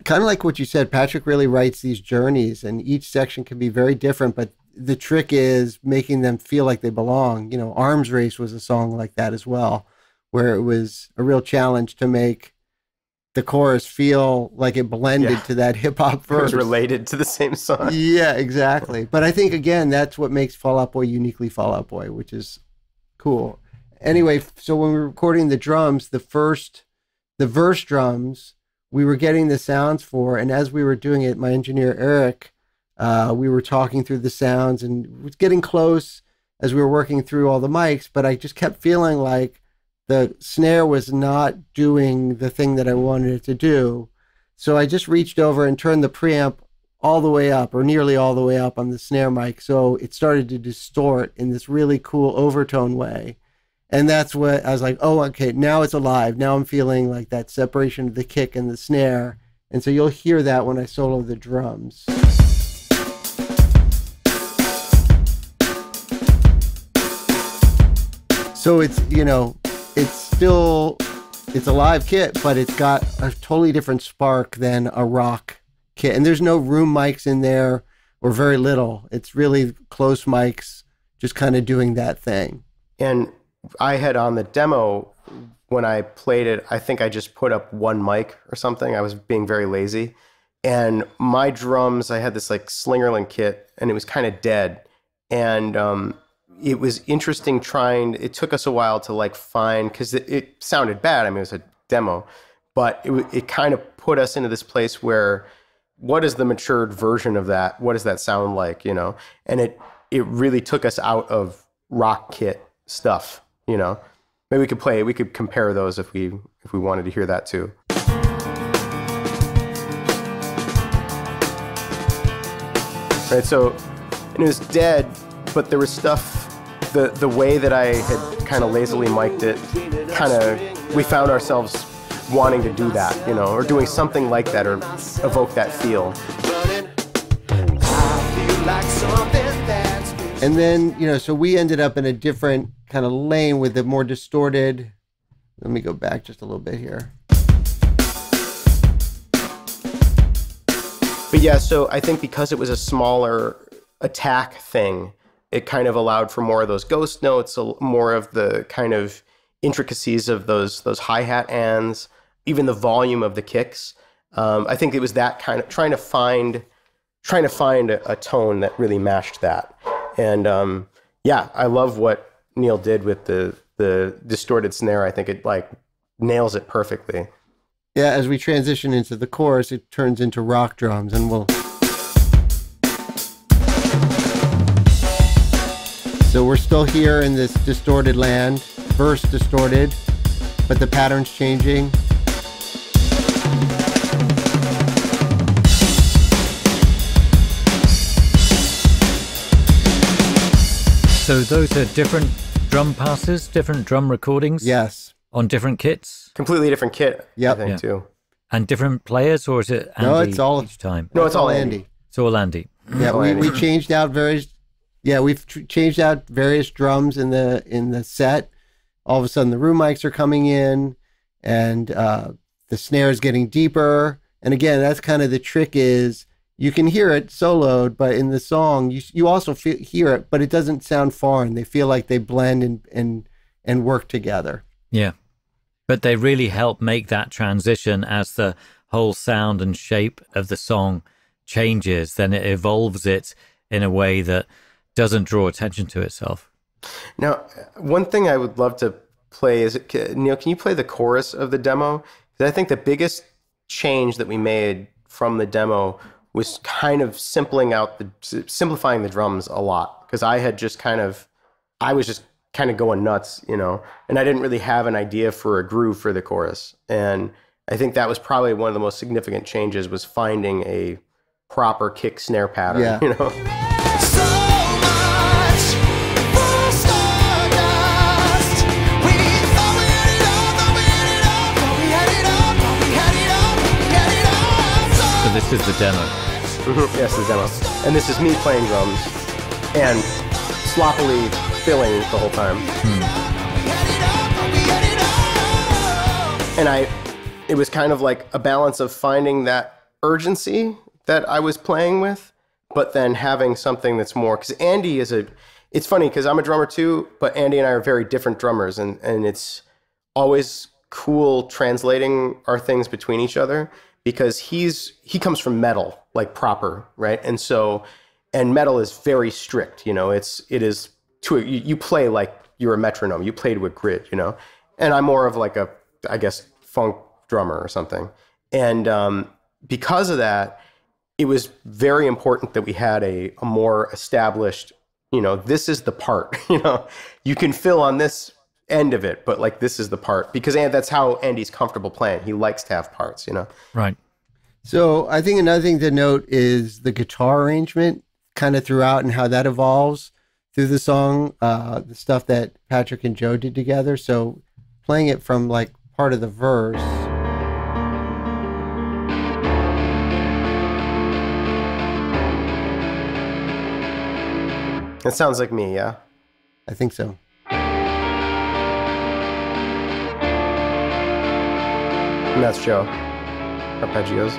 kind of like what you said, Patrick really writes these journeys, and each section can be very different, but the trick is making them feel like they belong. You know, Arms Race was a song like that as well, where it was a real challenge to make the chorus feel like it blended Yeah. to that hip hop It verse. was related to the same song. Yeah, exactly. But I think again, that's what makes Fall Out Boy uniquely Fall Out Boy, which is cool. Anyway, so when we were recording the drums, the first, the verse drums, we were getting the sounds for, and as we were doing it, my engineer Eric, uh, we were talking through the sounds and it was getting close as we were working through all the mics. But I just kept feeling like the snare was not doing the thing that I wanted it to do. So I just reached over and turned the preamp all the way up or nearly all the way up on the snare mic. So it started to distort in this really cool overtone way. And that's what I was like, oh, okay, now it's alive. Now I'm feeling like that separation of the kick and the snare. And so you'll hear that when I solo the drums. So it's, you know, it's still it's a live kit, but it's got a totally different spark than a rock kit. And there's no room mics in there or very little. It's really close mics just kind of doing that thing. And I had on the demo when I played it, I think I just put up one mic or something. I was being very lazy. And my drums, I had this like Slingerland kit and it was kind of dead. And um, it was interesting trying, it took us a while to like find, because it, it sounded bad. I mean, it was a demo, but it, it kind of put us into this place where what is the matured version of that? What does that sound like? You know, and it it really took us out of rock kit stuff. You know, maybe we could play. We could compare those if we if we wanted to hear that too. Right. So, and it was dead, but there was stuff. The the way that I had kind of lazily mic'd it, kind of, we found ourselves wanting to do that, you know, or doing something like that, or evoke that feel. And then, you know, so we ended up in a different kind of lane with the more distorted. Let me go back just a little bit here. But yeah, so I think because it was a smaller attack thing, it kind of allowed for more of those ghost notes, more of the kind of intricacies of those those hi hat ands, even the volume of the kicks. Um, I think it was that kind of trying to find trying to find a, a tone that really matched that. And um, yeah, I love what Neal did with the the distorted snare. I think it like nails it perfectly. Yeah, as we transition into the chorus, it turns into rock drums, and we'll. So we're still here in this distorted land, verse distorted, but the pattern's changing. So those are different drum passes, different drum recordings Yes. on different kits Completely different kit, Yep. I think Yeah. too. and different players, or is it Andy No, it's all- each time? No, it's all Andy. It's all Andy. Yeah, we, we Andy. changed out various. Yeah, we've changed out various drums in the in the set. All of a sudden, the room mics are coming in, and uh, the snare is getting deeper. And again, that's kind of the trick is you can hear it soloed, but in the song you you also feel, hear it, but it doesn't sound foreign. They feel like they blend and and and work together. Yeah. But they really help make that transition as the whole sound and shape of the song changes, then it evolves it in a way that doesn't draw attention to itself. Now, one thing I would love to play is Neal. Can you play the chorus of the demo? 'Cause I think the biggest change that we made from the demo was kind of simpling out the simplifying the drums a lot because I had just kind of I was just kind of going nuts, you know, and I didn't really have an idea for a groove for the chorus. And I think that was probably one of the most significant changes was finding a proper kick snare pattern, Yeah. you know. This is the demo. Mhm, yes, the demo. And this is me playing drums and sloppily filling the whole time. all. and I, it was kind of like a balance of finding that urgency that I was playing with, but then having something that's more. Because Andy is a, it's funny because I'm a drummer too, but Andy and I are very different drummers, and and it's always cool translating our things between each other because he's he comes from metal like proper right? And so and metal is very strict you know? It's it is to you, you play like you're a metronome. You play to a grid you know? And i'm more of like a i guess funk drummer or something. And um, because of that it was very important that we had a, a more established you know this is the part you know? You can fill on this end of it but like this is the part because and that's how andy's comfortable playing he likes to have parts you know Right. So I think another thing to note is the guitar arrangement kind of throughout and how that evolves through the song, uh, the stuff that Patrick and Joe did together. So playing it from like part of the verse. That sounds like me yeah I think so. Joe arpeggios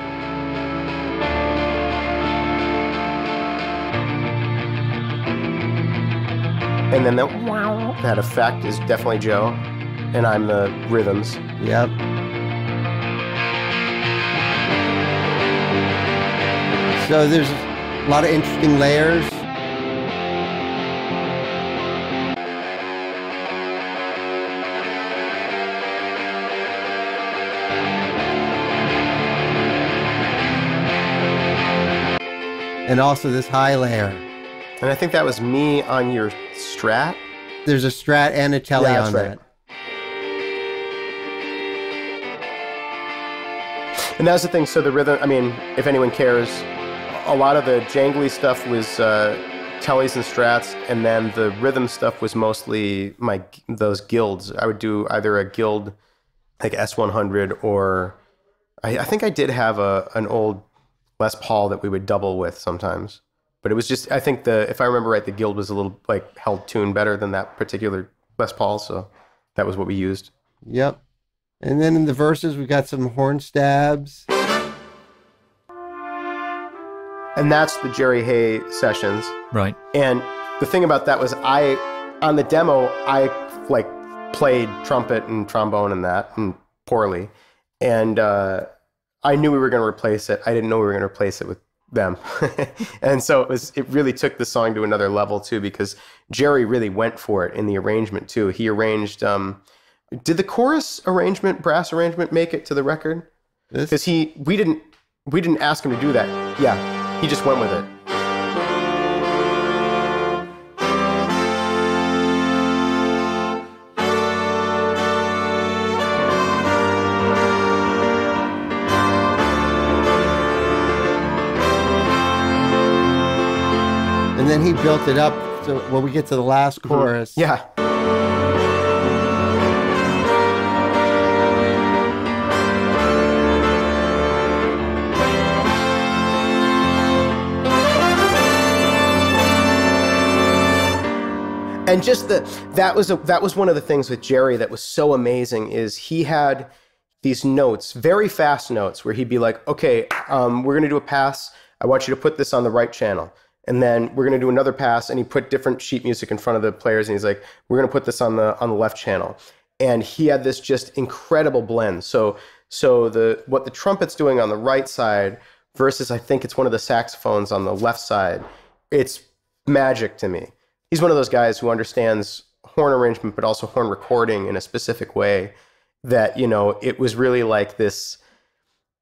and then that wow that effect is definitely joe and i'm the rhythms Yep. So there's a lot of interesting layers. And also this high layer. and i think that was me on your strat There's a strat and a telly Yeah, on right. that. And that's the thing. So the rhythm. I mean, if anyone cares, a lot of the jangly stuff was uh, tellies and strats, and then the rhythm stuff was mostly my those guilds. I would do either a guild like S100 or I, I think I did have a an old Les Paul that we would double with sometimes. But it was just I think the if I remember right, the guild was a little like held tune better than that particular Les Paul, so that was what we used. Yep. And then in the verses, we got some horn stabs. And that's the Jerry Hey sessions. Right. And the thing about that was I on the demo I like played trumpet and trombone and that and poorly. And uh, I knew we were going to replace it. I didn't know we were going to replace it with them. and so it was it really took the song to another level too because Jerry really went for it in the arrangement too. He arranged um did the chorus arrangement, brass arrangement make it to the record? Because he we didn't we didn't ask him to do that. Yeah. He just went with it. Then he built it up. So when we get to the last chorus, Yeah. And just the that was a, that was one of the things with Jerry that was so amazing is he had these notes, very fast notes, where he'd be like, "Okay, um, we're gonna do a pass. I want you to put this on the right channel. And then we're going to do another pass. And he put different sheet music in front of the players. And he's like, we're going to put this on the, on the left channel. And he had this just incredible blend. So, so the, what the trumpet's doing on the right side versus I think it's one of the saxophones on the left side, it's magic to me. He's one of those guys who understands horn arrangement, but also horn recording in a specific way that, you know, it was really like this,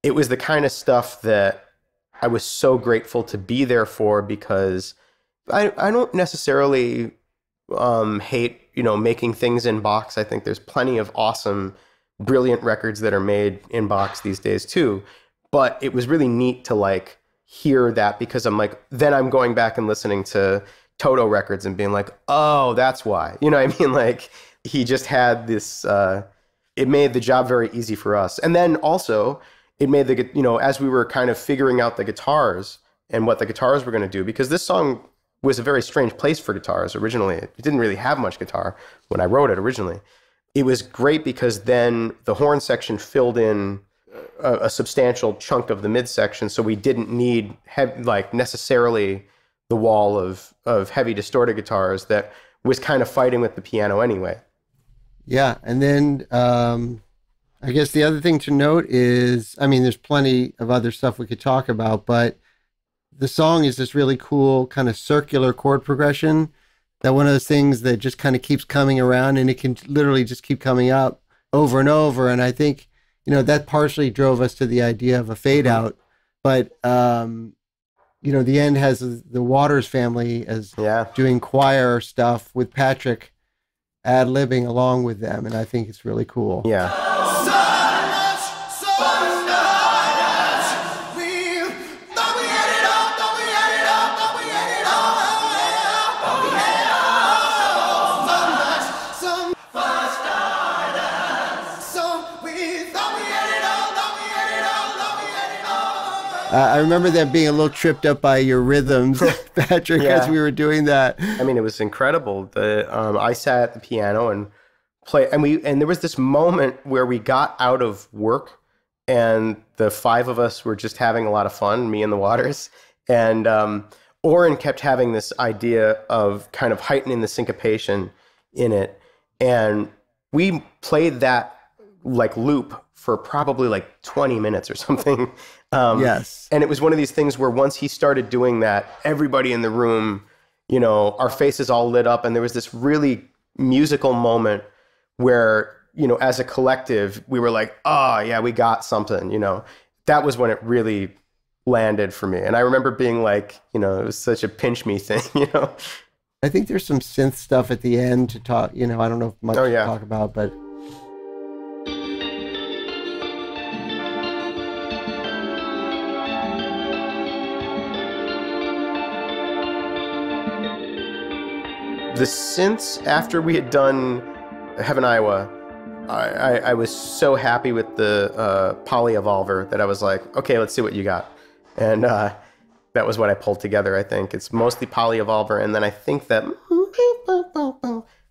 it was the kind of stuff that I was so grateful to be there for because I, I don't necessarily um, hate, you know, making things in box. I think there's plenty of awesome, brilliant records that are made in box these days too. But it was really neat to like hear that because I'm like, then I'm going back and listening to Toto records and being like, oh, that's why. You know I mean? Like he just had this. Uh, it made the job very easy for us, and then also it made the you know as we were kind of figuring out the guitars and what the guitars were going to do because this song was a very strange place for guitars originally. It didn't really have much guitar when I wrote it originally. It was great because then the horn section filled in a, a substantial chunk of the midsection, so we didn't need like necessarily the wall of of heavy distorted guitars that was kind of fighting with the piano anyway. Yeah, and then um, I guess the other thing to note is, I mean, there's plenty of other stuff we could talk about, but the song is this really cool kind of circular chord progression. That one of those things that just kind of keeps coming around, and it can literally just keep coming up over and over. And I think you know that partially drove us to the idea of a fade out, but um, you know, the end has the Waters family as Yeah. doing choir stuff with Patrick ad libbing along with them, and I think it's really cool. Yeah. Uh, I remember them being a little tripped up by your rhythms, Patrick, as we were doing that. I mean, it was incredible. The um, I sat at the piano and play, and we and there was this moment where we got out of work, and the five of us were just having a lot of fun, me and the Waters, and um, Oren kept having this idea of kind of heightening the syncopation in it, and we played that like loop for probably like 20 minutes or something. Um, Yes. and it was one of these things where once he started doing that, everybody in the room, you know, our faces all lit up, and there was this really musical moment where, you know, as a collective, we were like, oh, yeah, we got something, you know. That was when it really landed for me. And I remember being like, you know, it was such a pinch me thing, you know. I think there's some synth stuff at the end to talk. You know, I don't know if much Oh, to talk about, but the synths after we had done Heaven Iowa, I, I, I was so happy with the uh, poly evolver that I was like, okay, let's see what you got, and uh, that was what I pulled together. I think it's mostly poly evolver, and then I think that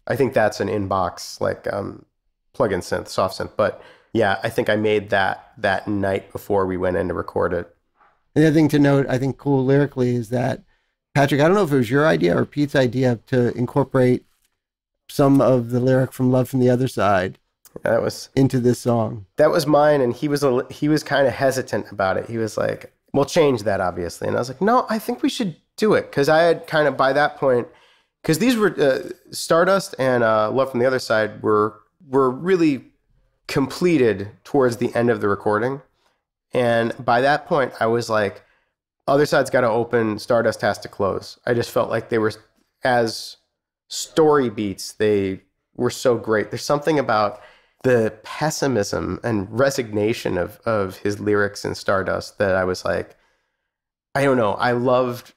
I think that's an inbox like um, plug-in synth, soft synth. But yeah, I think I made that that night before we went in to record it. the other thing to note, I think, cool lyrically is that Patrick. I don't know if it was your idea or Pete's idea to incorporate some of the lyric from "Love from the Other Side" That was into this song. that was mine and he was a, he was kind of hesitant about it he was like we'll change that obviously and i was like no i think we should do it because i had kind of by that point because these were uh, stardust and uh, love from the other side were were really completed towards the end of the recording and by that point i was like other side's got to open stardust has to close i just felt like they were as story beats they were so great there's something about the pessimism and resignation of of his lyrics in Stardust that I was like, I don't know. I loved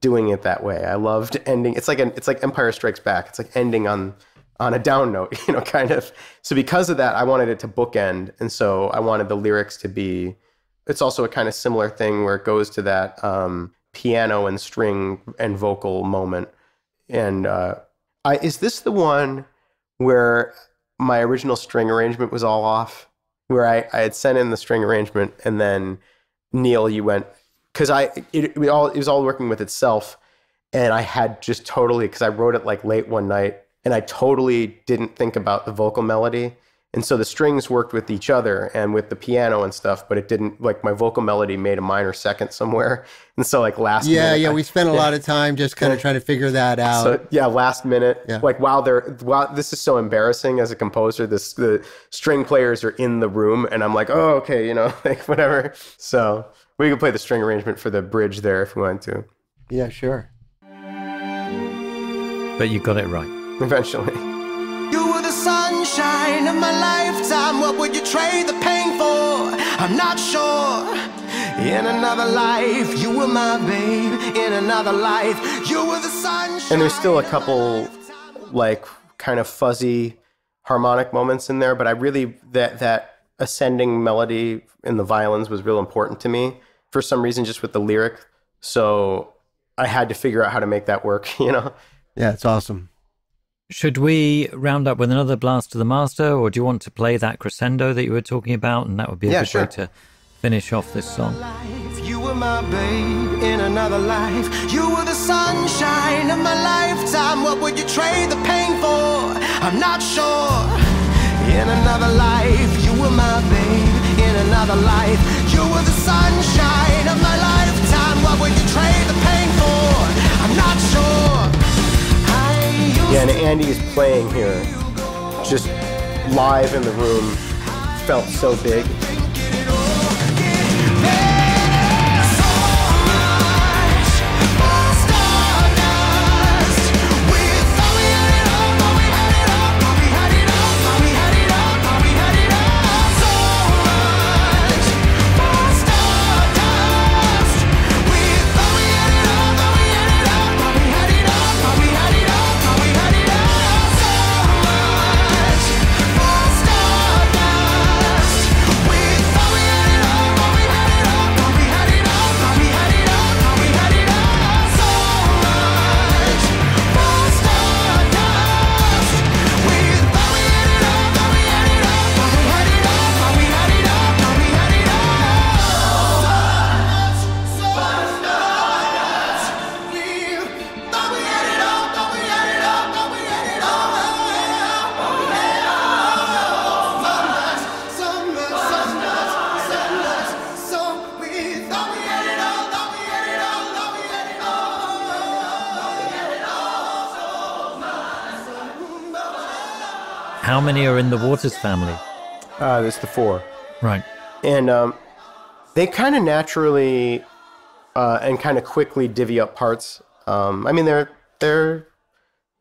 doing it that way. I loved ending. It's like an, it's like Empire Strikes Back. It's like ending on on a down note, you know, kind of. So because of that, I wanted it to bookend, and so I wanted the lyrics to be. It's also a kind of similar thing where it goes to that um, piano and string and vocal moment. And uh, I, is this the one where my original string arrangement was all off? Where I, I had sent in the string arrangement and then Neal, you went, because I it, it all it was all working with itself, and I had just totally because I wrote it like late one night, and I totally didn't think about the vocal melody, and so the strings worked with each other and with the piano and stuff, but it didn't like my vocal melody made a minor second somewhere, and so like last Yeah, minute, yeah. I- We spent a lot of time just kind of trying to figure that out. so yeah, last minute. Yeah. Like while they're while this is so embarrassing as a composer, this the string players are in the room and I'm like, oh okay, you know, like whatever. So we could play the string arrangement for the bridge there if we wanted to. yeah, sure. But you got it right. Eventually. You were the sunshine of my lifetime. What would you trade the pain for? I'm not sure. In another life, you were my babe. In another life, you were the sunshine. And there's still a couple like kind of fuzzy harmonic moments in there, but I really that that ascending melody in the violins was real important to me for some reason just with the lyric. So I had to figure out how to make that work, you know. Yeah, it's awesome. Should we round up with another blast to the master, or do you want to play that crescendo that you were talking about? And that would be a Yeah, good sure. way to finish off this song. life. You were my babe in another life. You were the sunshine of my lifetime. What would you trade the pain for? I'm not sure. In another life, you were my babe. In another life, you were the sunshine of my lifetime. What would you trade the pain for? I'm not sure. Yeah, and Andy's playing here, just live in the room, felt so big. How many are in the Waters family? Uh, there's the four. Right. and um, they kind of naturally uh, and kind of quickly divvy up parts. Um, I mean, they're they're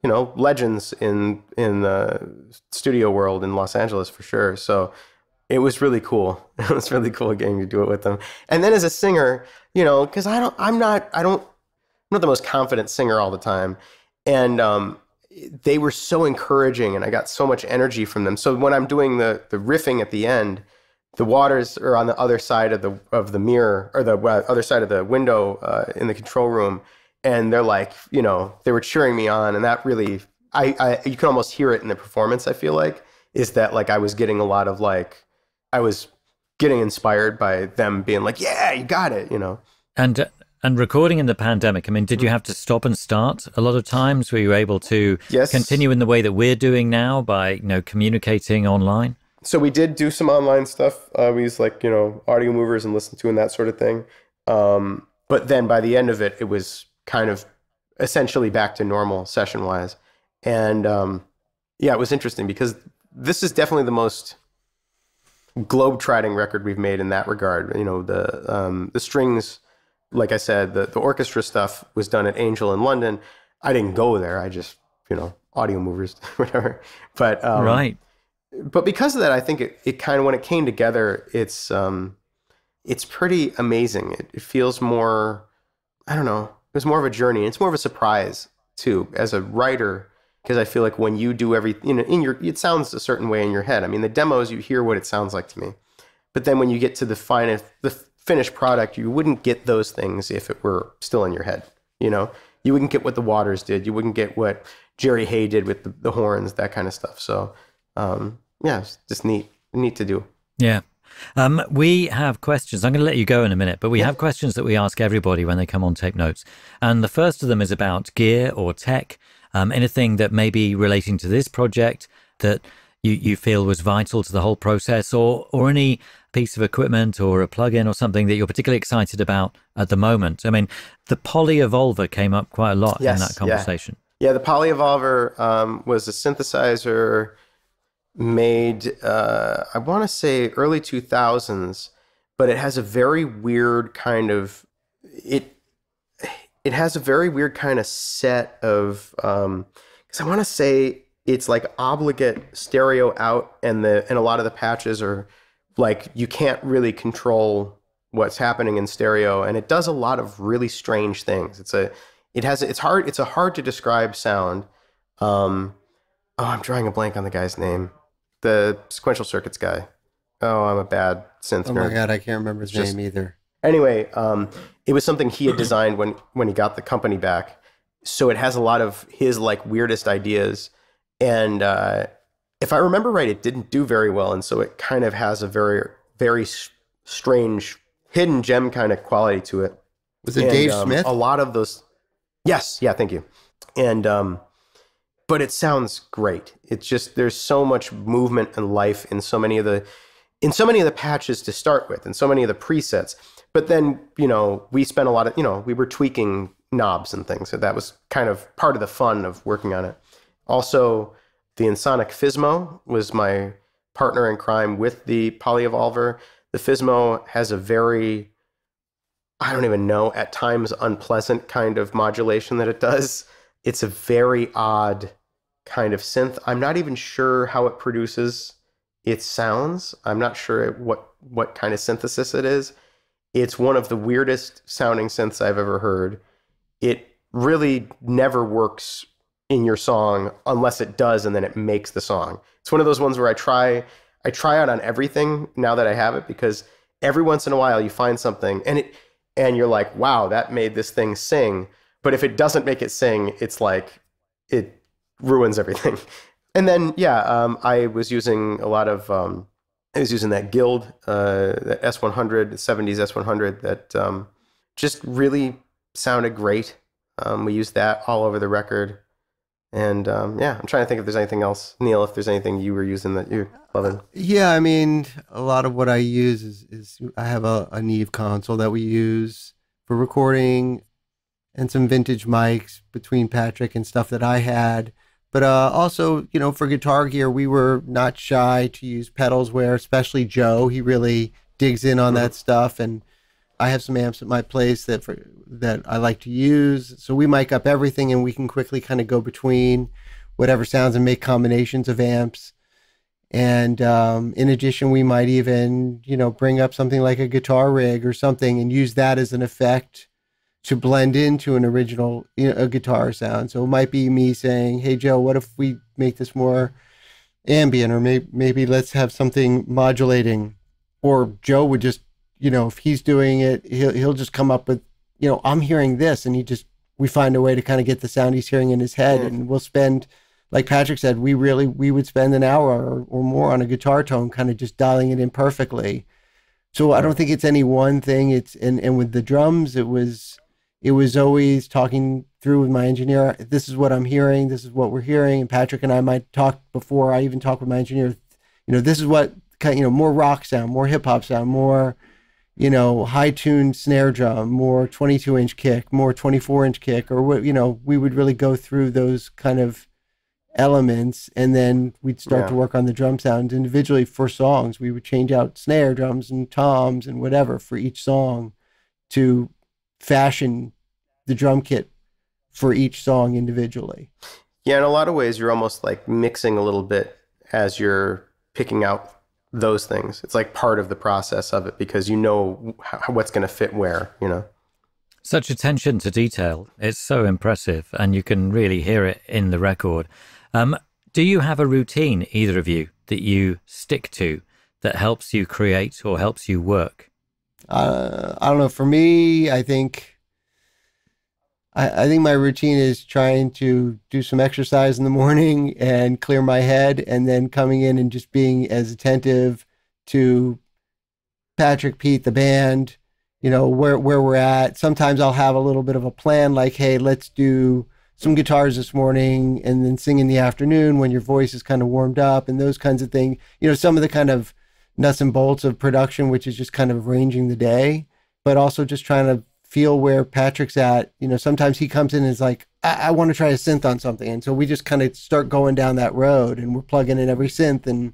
you know legends in in the studio world in Los Angeles for sure. So it was really cool. It was really cool getting to do it with them. And then as a singer, you know, because I don't, I'm not, I don't, I'm not the most confident singer all the time, and um, they were so encouraging, and I got so much energy from them. So when I'm doing the the riffing at the end, the waters are on the other side of the of the mirror or the other side of the window uh, in the control room, and they're like, you know, they were cheering me on, and that really, I, I, you can almost hear it in the performance. I feel like is that like I was getting a lot of like, I was getting inspired by them being like, yeah, you got it, you know. And uh, and recording in the pandemic, I mean, did you have to stop and start a lot of times? Were you able to Yes. continue in the way that we're doing now by you know communicating online? so we did do some online stuff. Uh, we used like you know Audiomovers and listen to and that sort of thing. Um, but then by the end of it, it was kind of essentially back to normal session wise. And um, yeah, it was interesting because this is definitely the most globe-trotting record we've made in that regard. You know, the um, the strings, like I said, the the orchestra stuff was done at Angel in London. I didn't go there. I just you know Audiomovers, whatever. But um, right. but because of that, I think it, it kind of when it came together, it's um, it's pretty amazing. It, it feels more, I don't know, it was more of a journey. It's more of a surprise too, as a writer, because I feel like when you do every, you know, in your, it sounds a certain way in your head. I mean, the demos, you hear what it sounds like to me, but then when you get to the finest, the finished product, you wouldn't get those things if it were still in your head. You know, you wouldn't get what the Waters did. You wouldn't get what Jerry Hey did with the, the horns, that kind of stuff. So, um, yeah, it's just neat, neat to do. Yeah. Um, we have questions. I'm going to let you go in a minute, but we have questions that we ask everybody when they come on tape notes. And the first of them is about gear or tech, um, anything that may be relating to this project that you, you feel was vital to the whole process, or or any piece of equipment or a plugin or something that you're particularly excited about at the moment. I mean, the Poly Evolver came up quite a lot Yes, in that conversation. Yeah, the Polyevolver um, was a synthesizer made, uh, I want to say early 2000s, but it has a very weird kind of it. It has a very weird kind of set of because I want to say it's like obligate stereo out, and the and a lot of the patches are like you can't really control what's happening in stereo, and it does a lot of really strange things. It's a it has it's hard it's a hard to describe sound. Um, oh, I'm drawing a blank on the guy's name. The sequential circuits guy. Oh, I'm a bad synth Oh nerd. my god, I can't remember his Just- name either. Anyway, um, it was something he had designed when when he got the company back. So it has a lot of his like weirdest ideas, and uh, if I remember right, it didn't do very well, and so it kind of has a very very strange hidden gem kind of quality to it. Was it And, Dave um, Smith? A lot of those. Yes, yeah, thank you. And um, but it sounds great. It's just there's so much movement and life in so many of the in so many of the patches to start with, and so many of the presets. But then you know we spent a lot of you know we were tweaking knobs and things, so that was kind of part of the fun of working on it. Also, the Ensoniq Fizmo was my partner in crime with the Polyevolver. The Fizmo has a very I don't even know, at times unpleasant kind of modulation that it does. It's a very odd kind of synth. I'm not even sure how it produces its sounds. I'm not sure what what kind of synthesis it is. It's one of the weirdest sounding synths I've ever heard. It really never works in your song unless it does and then it makes the song. It's one of those ones where I try I try out on everything now that I have it because every once in a while you find something and it and you're like, wow, that made this thing sing. But if it doesn't make it sing, it's like it ruins everything. And then yeah, um, I was using a lot of um, I was using that Guild uh, that S100 70s S100 that um, just really sounded great. Um, we used that all over the record. And um, yeah, I'm trying to think if there's anything else, Neal. If there's anything you were using that you're loving. Yeah, I mean, a lot of what I use is, is I have a, a Neve console that we use for recording and some vintage mics between Patrick and stuff that I had. But uh, also, you know, for guitar gear, we were not shy to use pedals where, especially Joe, he really digs in on that stuff. And I have some amps at my place that for, that I like to use. So we mic up everything and we can quickly kind of go between whatever sounds and make combinations of amps. And um, in addition, we might even, you know, bring up something like a guitar rig or something and use that as an effect to blend into an original, you know, a guitar sound. So it might be me saying, "Hey Joe, what if we make this more ambient, or maybe maybe let's have something modulating?" Or Joe would just, you know, if he's doing it, he'll he'll just come up with, you know, I'm hearing this, and he just we find a way to kind of get the sound he's hearing in his head, Yeah. and we'll spend like Patrick said, we really we would spend an hour or, or more on a guitar tone, kind of just dialing it in perfectly. So I don't think it's any one thing. It's and and with the drums, it was it was always talking through with my engineer. This is what I'm hearing. This is what we're hearing. And Patrick and I might talk before I even talk with my engineer. You know, this is what kind. You know, more rock sound, more hip hop sound, more you know, high tuned snare drum, more 22 inch kick, more 24 inch kick, or what, you know, we would really go through those kind of elements and then we'd start Yeah. to work on the drum sounds individually for songs. We would change out snare drums and toms and whatever for each song to fashion the drum kit for each song individually. Yeah, in a lot of ways, you're almost like mixing a little bit as you're picking out those things. It's like part of the process of it because you know how, what's going to fit where, you know. Such attention to detail. It's so impressive, and you can really hear it in the record. Um, do you have a routine, either of you, that you stick to that helps you create or helps you work? uh, I don't know. For me, I think I, I think my routine is trying to do some exercise in the morning and clear my head, and then coming in and just being as attentive to Patrick, Pete, the band, you know, where where we're at. Sometimes I'll have a little bit of a plan like, hey, let's do some guitars this morning and then sing in the afternoon when your voice is kind of warmed up and those kinds of things. You know, some of the kind of nuts and bolts of production, which is just kind of arranging the day, but also just trying to feel where Patrick's at. You know, sometimes he comes in and is like, I, I want to try a synth on something. And so we just kind of start going down that road and we're plugging in every synth and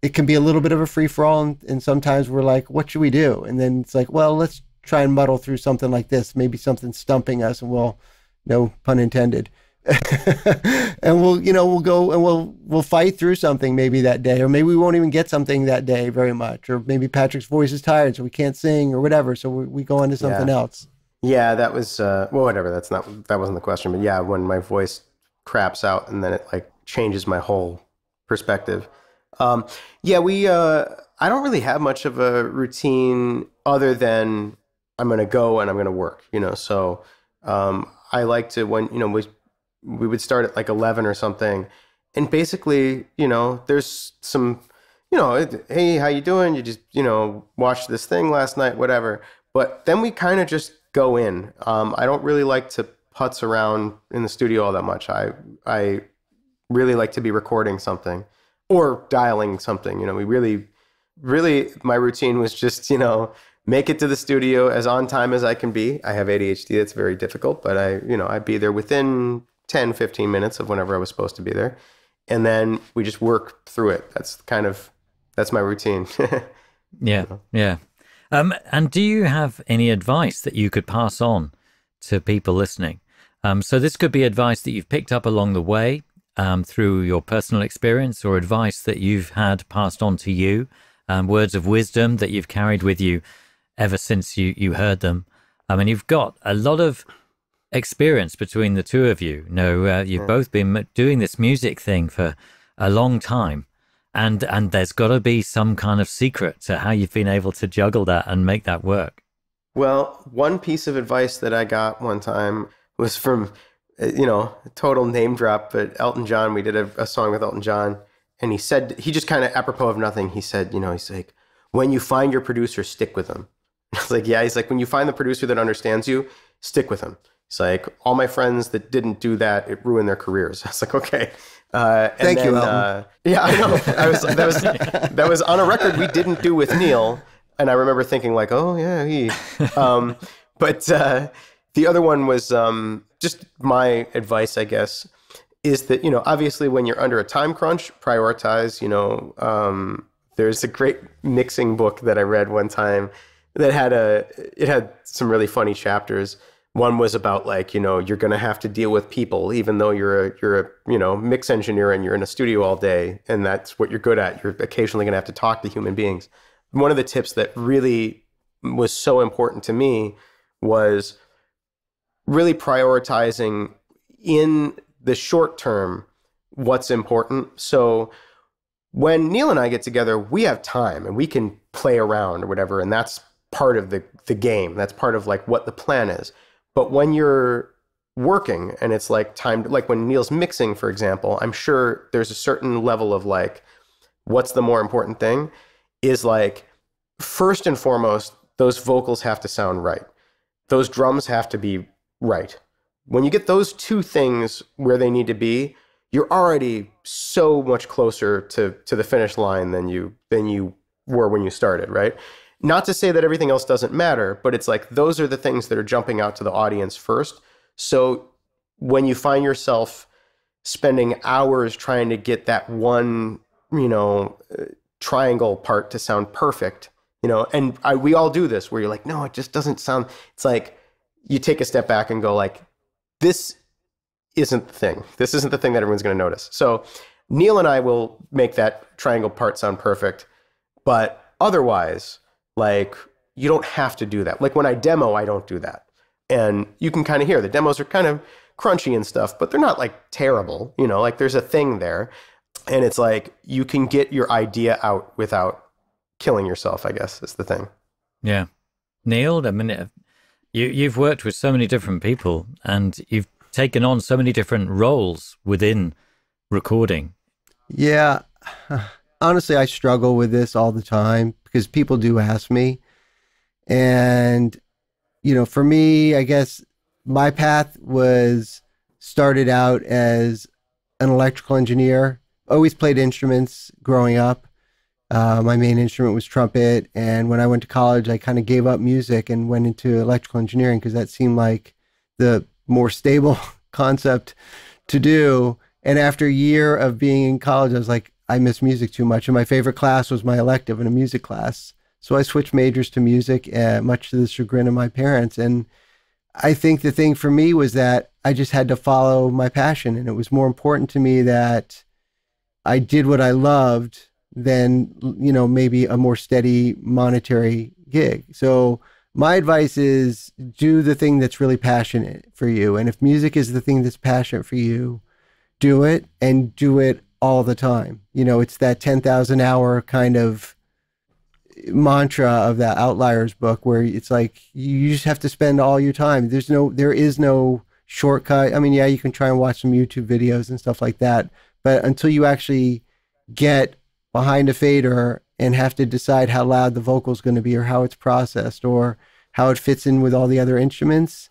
it can be a little bit of a free for all. And, and sometimes we're like, what should we do? And then it's like, well, let's try and muddle through something like this. Maybe something stumping us and we'll, no pun intended. and we'll, you know, we'll go and we'll we'll fight through something maybe that day, or maybe we won't even get something that day very much, or maybe Patrick's voice is tired, so we can't sing or whatever, so we, we go on to something Yeah. else. Yeah, that was uh, well, whatever. That's not that wasn't the question, but yeah, when my voice craps out and then it like changes my whole perspective. Um, yeah, we. Uh, I don't really have much of a routine other than I'm going to go and I'm going to work. You know, so um, I like to when you know we we would start at like 11 or something, and basically, you know, there's some, you know, hey, how you doing? You just you know watched this thing last night, whatever. But then we kind of just go in. Um, I don't really like to putz around in the studio all that much. I I really like to be recording something or dialing something. You know, we really, really, my routine was just you know make it to the studio as on time as I can be. I have ADHD; it's very difficult, but I you know I'd be there within 10, 15 minutes of whenever I was supposed to be there, and then we just work through it. That's kind of that's my routine. Yeah, yeah. Um, and do you have any advice that you could pass on to people listening? Um, so this could be advice that you've picked up along the way um, through your personal experience, or advice that you've had passed on to you, um, words of wisdom that you've carried with you ever since you you heard them. I mean, you've got a lot of experience between the two of you. Know, uh, you've both been doing this music thing for a long time and and there's got to be some kind of secret to how you've been able to juggle that and make that work. Well, one piece of advice that I got one time was from, uh, you know, total name drop, but Elton John. We did a, a song with Elton John, and he said, he just kind of apropos of nothing, he said, you know, he's like, when you find your producer, stick with them. I was like, yeah, he's like, when you find the producer that understands you, stick with him. He's like, all my friends that didn't do that, it ruined their careers. I was like, okay. Uh, and Thank you, Elton. Uh, yeah, I know. I was, that was that was on a record we didn't do with Neal, and I remember thinking like, oh yeah, he. Um, but uh, the other one was um, just my advice, I guess, is that you know obviously when you're under a time crunch, prioritize. You know, um, there's a great mixing book that I read one time that had a it had some really funny chapters. One was about like you know you're going to have to deal with people even though you're a you're a you know mix engineer and you're in a studio all day and that's what you're good at. You're occasionally going to have to talk to human beings. One of the tips that really was so important to me was really prioritizing in the short term what's important. So when Neal and I get together, we have time and we can play around or whatever, and that's part of the the game. That's part of like what the plan is. But when you're working and it's like time like when Neal's mixing, for example, I'm sure there's a certain level of like what's the more important thing is like first and foremost, those vocals have to sound right. Those drums have to be right. When you get those two things where they need to be, you're already so much closer to to the finish line than you than you were when you started, right? Not to say that everything else doesn't matter, but it's like those are the things that are jumping out to the audience first. So when you find yourself spending hours trying to get that one, you know, uh, triangle part to sound perfect, you know, and I, we all do this where you're like, no, it just doesn't sound. It's like you take a step back and go like, this isn't the thing. This isn't the thing that everyone's going to notice. So Neal and I will make that triangle part sound perfect, but otherwise, like you don't have to do that. Like when I demo, I don't do that, and you can kind of hear the demos are kind of crunchy and stuff, but they're not like terrible. You know, like there's a thing there, and it's like you can get your idea out without killing yourself. I guess is the thing. Yeah, Neal. I mean, uh, you you've worked with so many different people, and you've taken on so many different roles within recording. Yeah. Honestly, I struggle with this all the time because people do ask me. And, you know, for me, I guess my path was started out as an electrical engineer, always played instruments growing up. Uh, my main instrument was trumpet. And when I went to college, I kind of gave up music and went into electrical engineering because that seemed like the more stable concept to do. And after a year of being in college, I was like, I miss music too much. And my favorite class was my elective in a music class. So I switched majors to music, uh, much to the chagrin of my parents. And I think the thing for me was that I just had to follow my passion. And it was more important to me that I did what I loved than, you know, maybe a more steady monetary gig. So my advice is do the thing that's really passionate for you. And if music is the thing that's passionate for you, do it and do it all the time. You know, it's that 10,000 hour kind of mantra of that outliers book where it's like you just have to spend all your time. There's no, there is no shortcut. I mean, yeah, you can try and watch some YouTube videos and stuff like that, but until you actually get behind a fader and have to decide how loud the vocal is going to be or how it's processed or how it fits in with all the other instruments,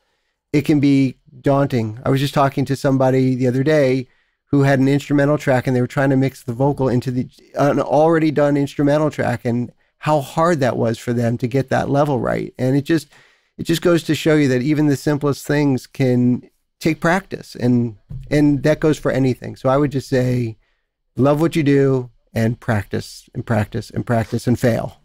it can be daunting. I was just talking to somebody the other day who had an instrumental track and they were trying to mix the vocal into the an already done instrumental track and how hard that was for them to get that level right. And it just it just goes to show you that even the simplest things can take practice and and that goes for anything. So I would just say love what you do and practice and practice and practice and fail.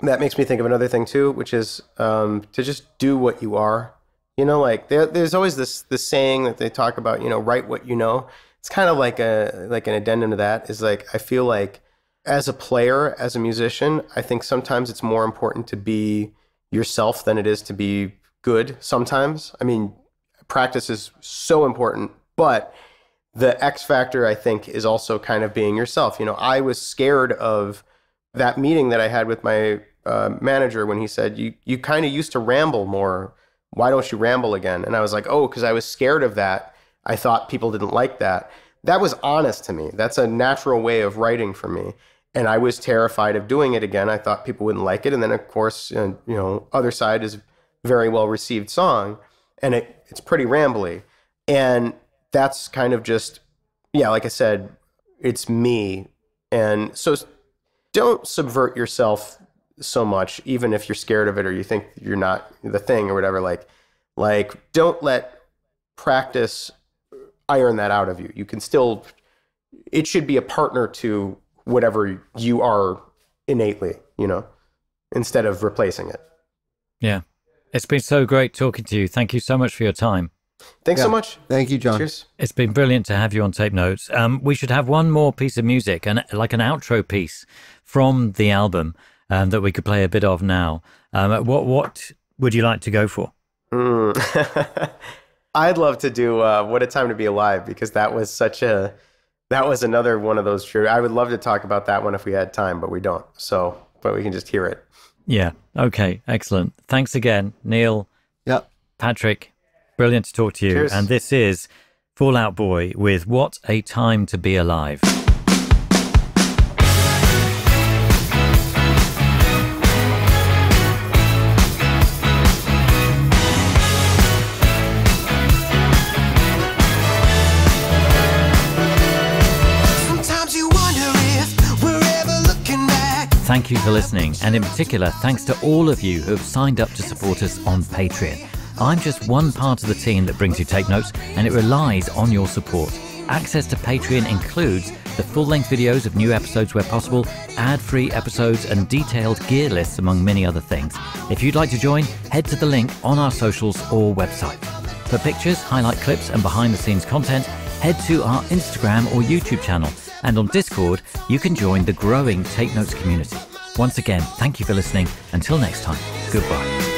That makes me think of another thing too, which is um, to just do what you are. You know, like there, there's always this this saying that they talk about. You know, write what you know. It's kind of like a like an addendum to that. Is like I feel like as a player, as a musician, I think sometimes it's more important to be yourself than it is to be good. Sometimes, I mean, practice is so important, but the X factor, I think, is also kind of being yourself. You know, I was scared of that meeting that I had with my uh, manager when he said, "You you kind of used to ramble more. Why don't you ramble again?" And I was like, "Oh, because I was scared of that. I thought people didn't like that." That was honest to me. That's a natural way of writing for me. And I was terrified of doing it again. I thought people wouldn't like it. And then, of course, uh, you know, Other Side is a very well received song, and it, it's pretty rambly. And that's kind of just, yeah, like I said, it's me. And so don't subvert yourself so much, even if you're scared of it or you think you're not the thing or whatever. Like, like don't let practice iron that out of you. You can still, it should be a partner to whatever you are innately, you know, instead of replacing it. Yeah. It's been so great talking to you. Thank you so much for your time. Thanks so much. Thank you, John. Cheers. It's been brilliant to have you on Tape Notes. Um, we should have one more piece of music and like an outro piece from the album um, that we could play a bit of now. Um, what what would you like to go for? Mm. I'd love to do uh, "What a Time to Be Alive" because that was such a that was another one of those true. I would love to talk about that one if we had time, but we don't. So, but we can just hear it. Yeah. Okay. Excellent. Thanks again, Neal, Yep. Patrick. Brilliant to talk to you. Cheers. And this is Fall Out Boy with "What a Time to Be Alive." Thank you for listening, and in particular, thanks to all of you who have signed up to support us on Patreon. I'm just one part of the team that brings you Tape Notes, and it relies on your support. Access to Patreon includes the full length videos of new episodes where possible, ad free episodes, and detailed gear lists, among many other things. If you'd like to join, head to the link on our socials or website. For pictures, highlight clips, and behind the scenes content, head to our Instagram or YouTube channel. And on Discord, you can join the growing Tape Notes community. Once again, thank you for listening. Until next time, goodbye.